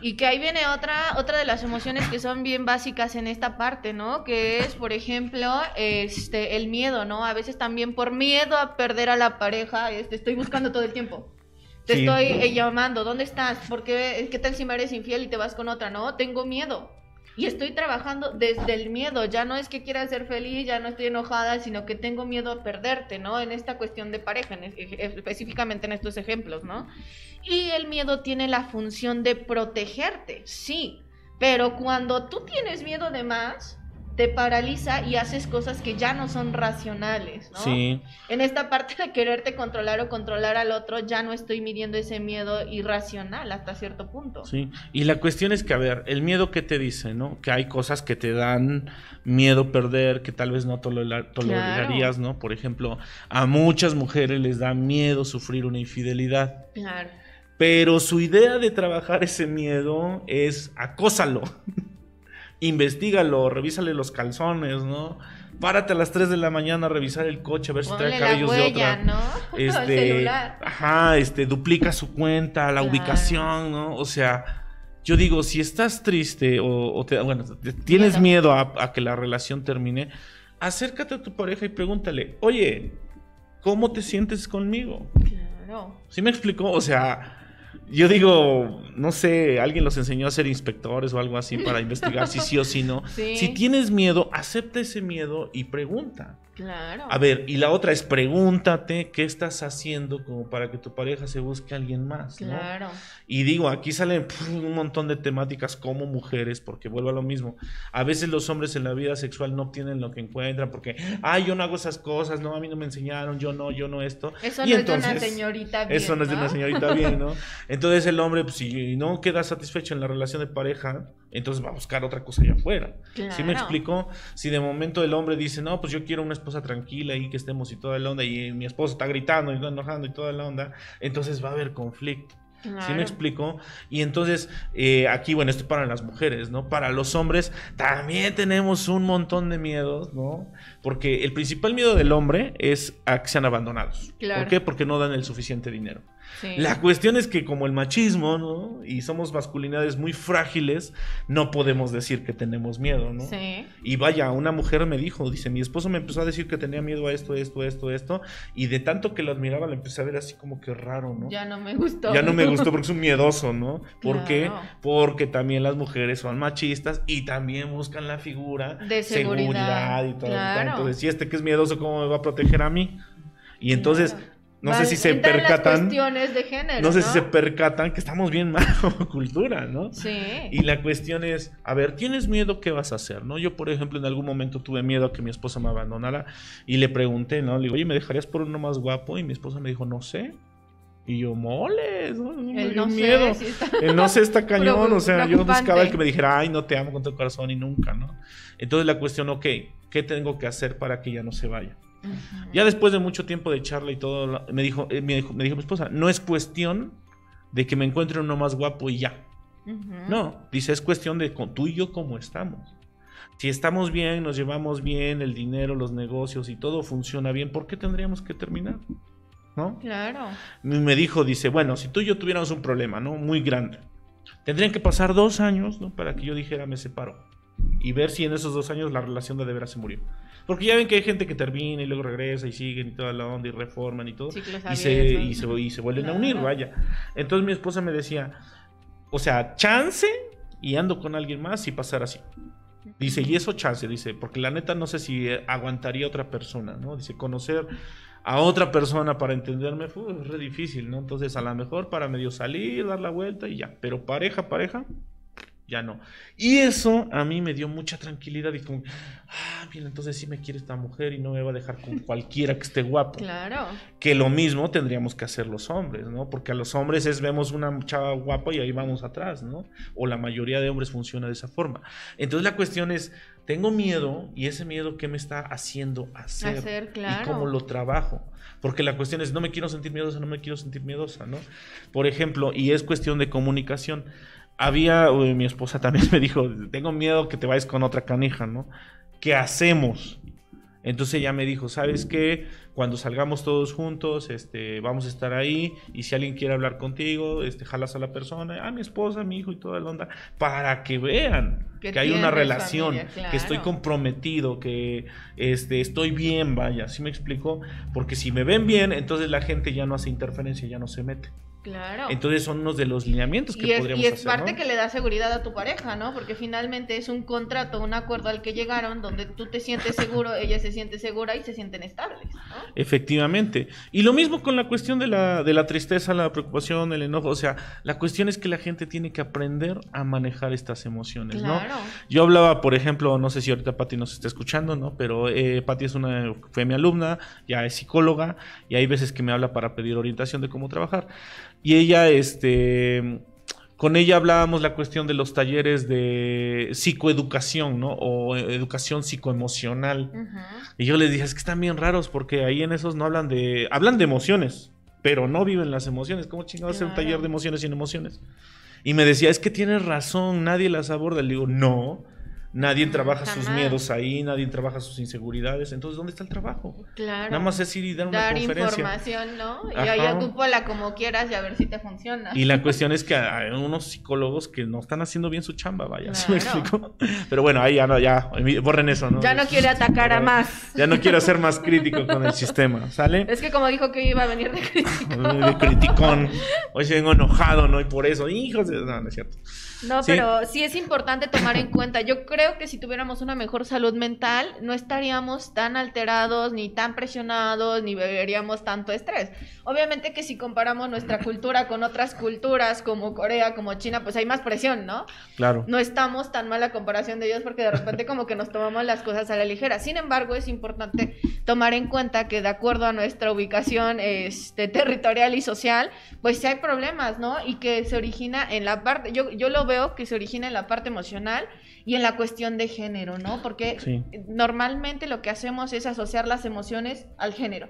Y que ahí viene otra, otra de las emociones que son bien básicas en esta parte, ¿no? Que es, por ejemplo, este, el miedo, ¿no? A veces también por miedo a perder a la pareja, este, estoy buscando todo el tiempo. Te estoy eh, llamando, ¿dónde estás? ¿Por qué, ¿Qué tal si me eres infiel y te vas con otra? No, tengo miedo. Y estoy trabajando desde el miedo, ya no es que quiera ser feliz, ya no estoy enojada, sino que tengo miedo a perderte, ¿no? En esta cuestión de pareja, específicamente en estos ejemplos, ¿no? Y el miedo tiene la función de protegerte, sí, pero cuando tú tienes miedo de más, te paraliza y haces cosas que ya no son racionales, ¿no? Sí. En esta parte de quererte controlar o controlar al otro, ya no estoy midiendo ese miedo irracional hasta cierto punto. Sí, y la cuestión es que, a ver, el miedo que te dice, ¿no? Que hay cosas que te dan miedo perder, que tal vez no tolerarías, ¿no? Por ejemplo, a muchas mujeres les da miedo sufrir una infidelidad. Claro. Pero su idea de trabajar ese miedo es acósalo investigalo, revísale los calzones, ¿no? Párate a las 3 de la mañana a revisar el coche, a ver si trae cabellos de otra. ¿no? Este, ajá, este, duplica su cuenta, la ubicación, ¿no? O sea, yo digo, si estás triste o, te, bueno, tienes miedo, a, a, que la relación termine, acércate a tu pareja y pregúntale, oye, ¿cómo te sientes conmigo? Claro. ¿Sí me explicó? O sea, yo digo, no sé, alguien los enseñó a ser inspectores o algo así para investigar si sí o si no. Si tienes miedo, acepta ese miedo y pregunta. Claro. A ver, y la otra es pregúntate qué estás haciendo como para que tu pareja se busque a alguien más. Claro. Y digo, aquí salen un montón de temáticas como mujeres, porque vuelvo a lo mismo. A veces los hombres en la vida sexual no obtienen lo que encuentran porque, ay, yo no hago esas cosas, no, a mí no me enseñaron, yo no, yo no esto. Eso no es de una señorita bien. Eso no, es de una señorita bien, ¿no? Entonces el hombre, pues, si no queda satisfecho en la relación de pareja, entonces va a buscar otra cosa allá afuera. Claro. ¿Sí me explico? Si de momento el hombre dice, no, pues yo quiero una esposa tranquila y que estemos y toda la onda, y mi esposa está gritando y está enojando y toda la onda, entonces va a haber conflicto. ¿Sí me explico? Y entonces, eh, aquí, bueno, esto para las mujeres, ¿no? Para los hombres también tenemos un montón de miedos, ¿no? Porque el principal miedo del hombre es a que sean abandonados. Claro. ¿Por qué? Porque no dan el suficiente dinero. Sí. La cuestión es que como el machismo, ¿no? Y somos masculinidades muy frágiles, no podemos decir que tenemos miedo, ¿no? Sí. Y vaya, una mujer me dijo, dice, mi esposo me empezó a decir que tenía miedo a esto, esto, esto, esto, y de tanto que lo admiraba, le empecé a ver así como que raro, ¿no? Ya no me gustó. Ya no me gustó porque es un miedoso, ¿no? ¿Por qué? Porque también las mujeres son machistas y también buscan la figura De seguridad, y todo. claro. Entonces, si este que es miedoso, ¿cómo me va a proteger a mí? Y entonces, Claro. No sé si se las percatan, cuestiones de género. no sé si se percatan que estamos bien mal como cultura, ¿no? Sí. Y la cuestión es, a ver, ¿tienes miedo? ¿Qué vas a hacer? ¿No? Yo, por ejemplo, en algún momento tuve miedo a que mi esposa me abandonara y le pregunté, ¿no? Le digo, oye, ¿me dejarías por uno más guapo? Y mi esposa me dijo, no sé. Y yo, moles, ¿no? Me El dio no sé, miedo. sí está- El no sé está cañón, o sea, yo buscaba el que me dijera, ay, no te amo con todo el corazón y nunca, ¿no? Entonces la cuestión, ok, ¿qué tengo que hacer para que ella no se vaya? Ya después de mucho tiempo de charla y todo, me dijo, eh, me dijo, me dijo mi esposa, no es cuestión de que me encuentre uno más guapo y ya. No, dice, es cuestión de con- tú y yo cómo estamos. Si estamos bien, nos llevamos bien, el dinero, los negocios y todo funciona bien, ¿por qué tendríamos que terminar? ¿No? Claro. Me dijo, dice, bueno, si tú y yo tuviéramos un problema, ¿no? Muy grande. Tendrían que pasar dos años, ¿no? Para que yo dijera, me separo. Y ver si en esos dos años la relación de de veras se murió. Porque ya ven que hay gente que termina y luego regresa y siguen y toda la onda y reforman y todo. Y se, y, se, y se vuelven a unir, vaya. Entonces mi esposa me decía, o sea, chance y ando con alguien más si pasara así. Dice, y eso chance, dice, porque la neta no sé si aguantaría otra persona, ¿no? Dice, conocer a otra persona para entenderme fue re difícil, ¿no? Entonces, a lo mejor para medio salir, dar la vuelta y ya, pero pareja, pareja, ya no. Y eso a mí me dio mucha tranquilidad y como, ah, bien, entonces sí me quiere esta mujer y no me va a dejar con cualquiera que esté guapo. Claro. Que lo mismo tendríamos que hacer los hombres, ¿no? Porque a los hombres es vemos una chava guapa y ahí vamos atrás, ¿no? O la mayoría de hombres funciona de esa forma. Entonces la cuestión es, tengo miedo y ese miedo qué me está haciendo hacer, Hacer, claro. y cómo lo trabajo. Porque la cuestión es, no me quiero sentir miedosa, no me quiero sentir miedosa, ¿no? Por ejemplo, y es cuestión de comunicación. Había, uy, mi esposa también me dijo, tengo miedo que te vayas con otra canija, ¿no? ¿Qué hacemos? Entonces ella me dijo, ¿sabes qué? Cuando salgamos todos juntos, este, vamos a estar ahí y si alguien quiere hablar contigo, este, jalas a la persona, a mi esposa, mi hijo y toda la onda, para que vean Que que, hay una relación, familia, que estoy comprometido, que este, estoy bien, vaya, ¿sí me explico? Porque si me ven bien, entonces la gente ya no hace interferencia, ya no se mete. Claro. Entonces son unos de los lineamientos que y es, podríamos y es hacer, parte ¿no? que le da seguridad a tu pareja, ¿no? Porque finalmente es un contrato, un acuerdo al que llegaron donde tú te sientes seguro, ella se siente segura y se sienten estables, ¿no? Efectivamente. Y lo mismo con la cuestión de la, de la tristeza, la preocupación, el enojo. O sea, la cuestión es que la gente tiene que aprender a manejar estas emociones, ¿no? Claro. Yo hablaba, por ejemplo, no sé si ahorita Patti nos está escuchando, ¿no? Pero eh, Patti es una, fue mi alumna, ya es psicóloga, y hay veces que me habla para pedir orientación de cómo trabajar. Y ella, este, con ella hablábamos la cuestión de los talleres de psicoeducación, ¿no? O educación psicoemocional. Ujú. Y yo les dije, es que están bien raros porque ahí en esos no hablan de... Hablan de emociones, pero no viven las emociones. ¿Cómo chingados hacer un Claro. taller de emociones sin emociones? Y me decía, es que tienes razón, nadie las aborda. Le digo, no, nadie trabaja sus miedos ahí, nadie trabaja sus inseguridades. Entonces, ¿dónde está el trabajo? Claro. Nada más es ir y dar una Dar conferencia. información, ¿no? Y Ajá. ahí ocúpala como quieras y a ver si te funciona. Y la cuestión es que hay unos psicólogos que no están haciendo bien su chamba, vaya, ¿sí me Claro. explico? Pero bueno, ahí ya no, ya, borren eso, ¿no? Ya no quiere atacar a más. Ya no quiero ser más crítico con el sistema, ¿sale? Es que como dijo que iba a venir de crítico. de criticón. Hoy se vengo enojado, ¿no? Y por eso, hijos de... No, no es cierto. No, Sí. pero sí es importante tomar en cuenta. Yo creo que si tuviéramos una mejor salud mental, no estaríamos tan alterados, ni tan presionados, ni viviríamos tanto estrés. Obviamente que si comparamos nuestra cultura con otras culturas como Corea, como China, pues hay más presión, ¿no? Claro. No estamos tan mal a comparación de ellos porque de repente como que nos tomamos las cosas a la ligera. Sin embargo, es importante tomar en cuenta que de acuerdo a nuestra ubicación este, territorial y social, pues sí hay problemas, ¿no? Y que se origina en la parte, yo, yo lo veo que se origina en la parte emocional y en la cuestión de género, ¿no? Porque Sí. normalmente lo que hacemos es asociar las emociones al género.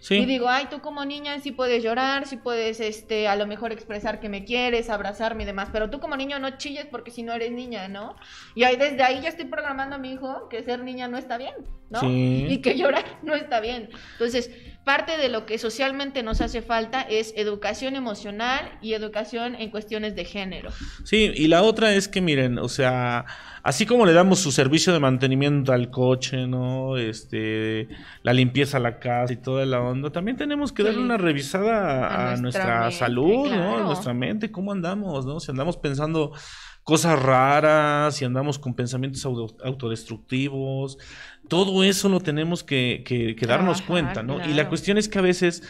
Y Sí. digo, ay, tú como niña sí puedes llorar, sí puedes, este, a lo mejor expresar que me quieres, abrazarme y demás, pero tú como niño no chilles porque si no eres niña, ¿no? Y ahí desde ahí ya estoy programando a mi hijo que ser niña no está bien, ¿no? Sí. Y que llorar no está bien. Entonces, parte de lo que socialmente nos hace falta es educación emocional y educación en cuestiones de género. Sí, y la otra es que miren, o sea, así como le damos su servicio de mantenimiento al coche, ¿no? Este, la limpieza a la casa y toda la onda, también tenemos que darle una revisada a, A nuestra nuestra, mente, salud, ¿no? A nuestra mente, cómo andamos, ¿no? Si andamos pensando cosas raras, si andamos con pensamientos auto- autodestructivos, todo eso lo tenemos que, que- que darnos cuenta, ¿no? Y la cuestión es que a veces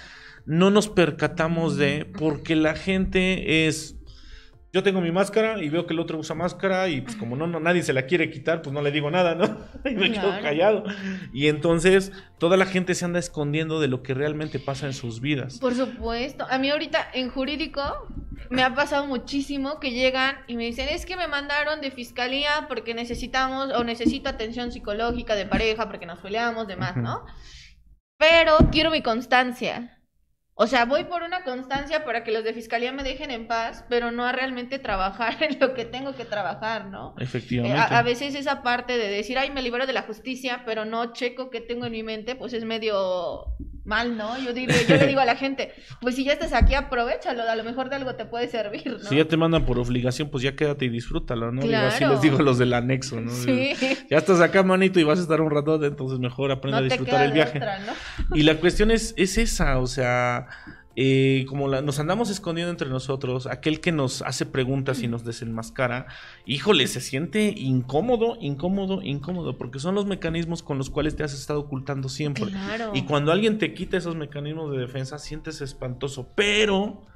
no nos percatamos de, porque la gente es yo tengo mi máscara y veo que el otro usa máscara y pues como no, no nadie se la quiere quitar, pues no le digo nada, ¿no? y me quedo callado. Y entonces toda la gente se anda escondiendo de lo que realmente pasa en sus vidas. Por supuesto. A mí ahorita en jurídico me ha pasado muchísimo que llegan y me dicen, es que me mandaron de fiscalía porque necesitamos o necesito atención psicológica de pareja porque nos peleamos, demás. ¿no? Pero quiero mi constancia. O sea, voy por una constancia para que los de fiscalía me dejen en paz, pero no a realmente trabajar en lo que tengo que trabajar, ¿no? Eh, Efectivamente. A, a veces esa parte de decir, ay, me libero de la justicia, pero no checo qué tengo en mi mente, pues es medio mal, ¿no? Yo, digo, yo le digo a la gente, pues si ya estás aquí, aprovechalo, a lo mejor de algo te puede servir, ¿no? Si ya te mandan por obligación, pues ya quédate y disfrútalo, ¿no? Digo, así Claro. les digo a los del anexo, ¿no? Sí, Ya estás acá, manito, y vas a estar un rato, entonces mejor aprende no a disfrutar el viaje. otra, ¿no? Y la cuestión es, es esa, o sea, eh, como la- nos andamos escondiendo entre nosotros, aquel que nos hace preguntas y nos desenmascara, híjole, se siente incómodo, incómodo, incómodo, porque son los mecanismos con los cuales te has estado ocultando siempre. Claro. Y cuando alguien te quita esos mecanismos de defensa, sientes espantoso, pero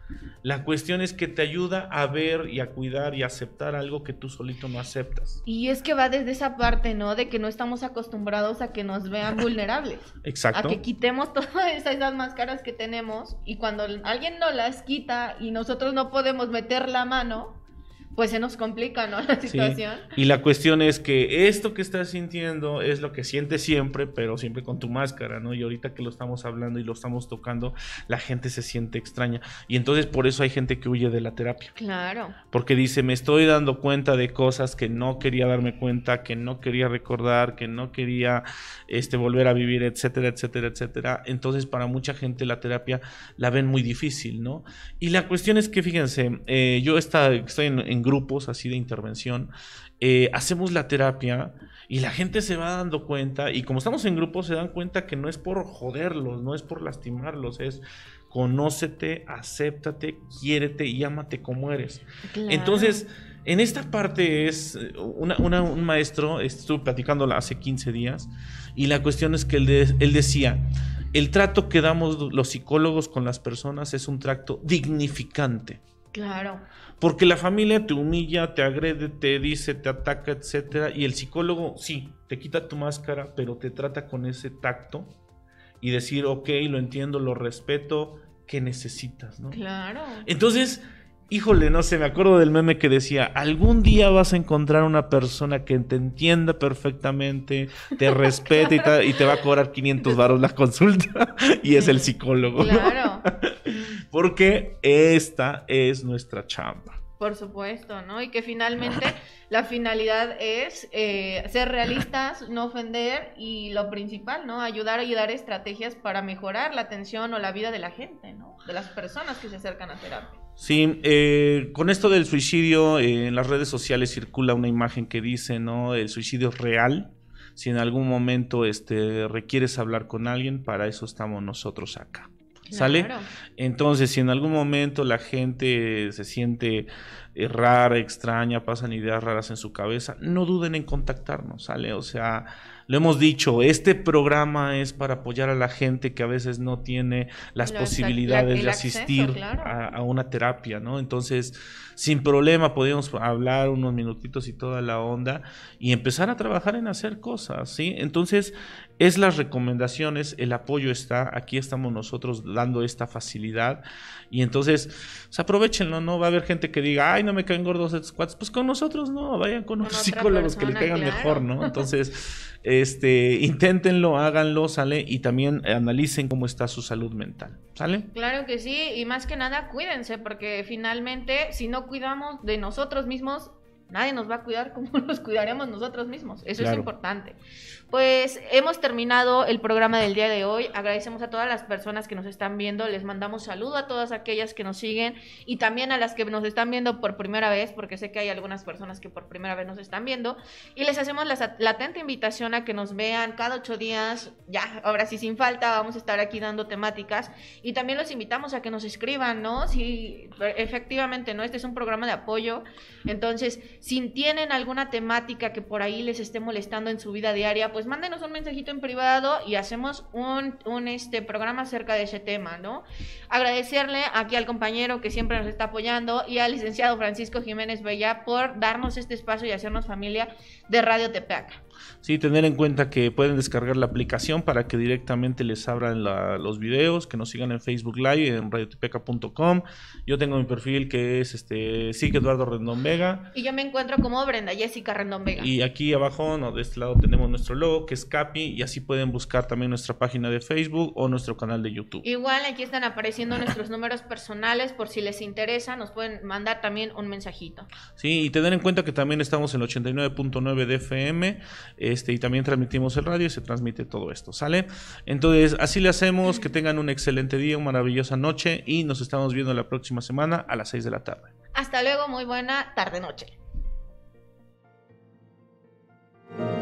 la cuestión es que te ayuda a ver y a cuidar y a aceptar algo que tú solito no aceptas. Y es que va desde esa parte, ¿no? De que no estamos acostumbrados a que nos vean vulnerables. Exacto. A que quitemos todas esas, esas máscaras que tenemos y cuando alguien nos las quita y nosotros no podemos meter la mano, pues se nos complica, ¿no? La Sí. situación. Y la cuestión es que esto que estás sintiendo es lo que sientes siempre, pero siempre con tu máscara, ¿no? Y ahorita que lo estamos hablando y lo estamos tocando, la gente se siente extraña. Y entonces por eso hay gente que huye de la terapia. Claro. Porque dice, me estoy dando cuenta de cosas que no quería darme cuenta, que no quería recordar, que no quería este, volver a vivir, etcétera, etcétera, etcétera. Entonces para mucha gente la terapia la ven muy difícil, ¿no? Y la cuestión es que, fíjense, eh, yo está- estoy en, en grupos así de intervención, eh, hacemos la terapia y la gente se va dando cuenta, y como estamos en grupos se dan cuenta que no es por joderlos, no es por lastimarlos, es conócete, acéptate, quiérete y ámate como eres. claro. Entonces, en esta parte es eh, una- una- un maestro, estuve platicando hace 15 días, y la cuestión es que él, de- él decía, el trato que damos los psicólogos con las personas es un trato dignificante. Claro. Porque la familia te humilla, te agrede, te dice, te ataca, etcétera, y el psicólogo sí, te quita tu máscara, pero te trata con ese tacto y decir, ok, lo entiendo, lo respeto, ¿qué necesitas? ¿no? Claro. Entonces, híjole, no sé, me acuerdo del meme que decía, algún día vas a encontrar una persona que te entienda perfectamente, te respete y, te, y te va a cobrar 500 varos la consulta y es el psicólogo. ¿no? Porque esta es nuestra chamba. Por supuesto, ¿no? Y que finalmente la finalidad es eh, ser realistas, no ofender y lo principal, ¿no? Ayudar y dar estrategias para mejorar la atención o la vida de la gente, ¿no? De las personas que se acercan a terapia. Sí, eh, con esto del suicidio, eh, en las redes sociales circula una imagen que dice, ¿no? El suicidio es real. Si en algún momento este, requieres hablar con alguien, para eso estamos nosotros acá. ¿Sale? Claro. Entonces, si en algún momento la gente se siente eh, rara, extraña, pasan ideas raras en su cabeza, no duden en contactarnos, ¿sale? O sea, lo hemos dicho, este programa es para apoyar a la gente que a veces no tiene las Lo- posibilidades de acceso, asistir claro. a, a una terapia, ¿no? Entonces, sin problema podemos hablar unos minutitos y toda la onda y empezar a trabajar en hacer cosas, ¿sí? Entonces, es las recomendaciones, el apoyo está, aquí estamos nosotros dando esta facilidad y entonces, pues aprovechenlo, ¿no? Va a haber gente que diga, ay, no me caen gordos estos cuates, pues con nosotros no, vayan con, Con otros psicólogos que les claro. mejor, ¿no? Entonces, este, inténtenlo, háganlo, ¿sale? Y también analicen cómo está su salud mental, ¿sale? Claro que sí, y más que nada cuídense, porque finalmente si no cuidamos de nosotros mismos, nadie nos va a cuidar como nos cuidaremos nosotros mismos. Eso es importante. Pues hemos terminado el programa del día de hoy. Agradecemos a todas las personas que nos están viendo. Les mandamos saludo a todas aquellas que nos siguen y también a las que nos están viendo por primera vez, porque sé que hay algunas personas que por primera vez nos están viendo. Y les hacemos la latente invitación a que nos vean cada ocho días. Ya, ahora sí, sin falta, vamos a estar aquí dando temáticas. Y también los invitamos a que nos escriban, ¿no? Si efectivamente, ¿no? Este es un programa de apoyo. Entonces, si tienen alguna temática que por ahí les esté molestando en su vida diaria, pues mándenos un mensajito en privado y hacemos un, un este, programa acerca de ese tema, ¿no? Agradecerle aquí al compañero que siempre nos está apoyando y al licenciado Francisco Jiménez Bella por darnos este espacio y hacernos familia de Radio Tepeaca. Sí, tener en cuenta que pueden descargar la aplicación para que directamente les abran los videos, que nos sigan en Facebook Live, en radiotepeca.com. Yo tengo mi perfil que es este sí Eduardo Rendón Vega. Y yo me encuentro como Brenda Jessica Rendón Vega. Y aquí abajo, no, de este lado tenemos nuestro logo, que es Capi, y así pueden buscar también nuestra página de Facebook o nuestro canal de YouTube. Igual aquí están apareciendo nuestros números personales, por si les interesa, nos pueden mandar también un mensajito. Sí, y tener en cuenta que también estamos en el 89.9 de FM. Este, y también transmitimos el radio y se transmite todo esto, ¿sale? Entonces, así le hacemos, que tengan un excelente día, una maravillosa noche y nos estamos viendo la próxima semana a las 6 de la tarde. Hasta luego, muy buena tarde-noche. Thank you.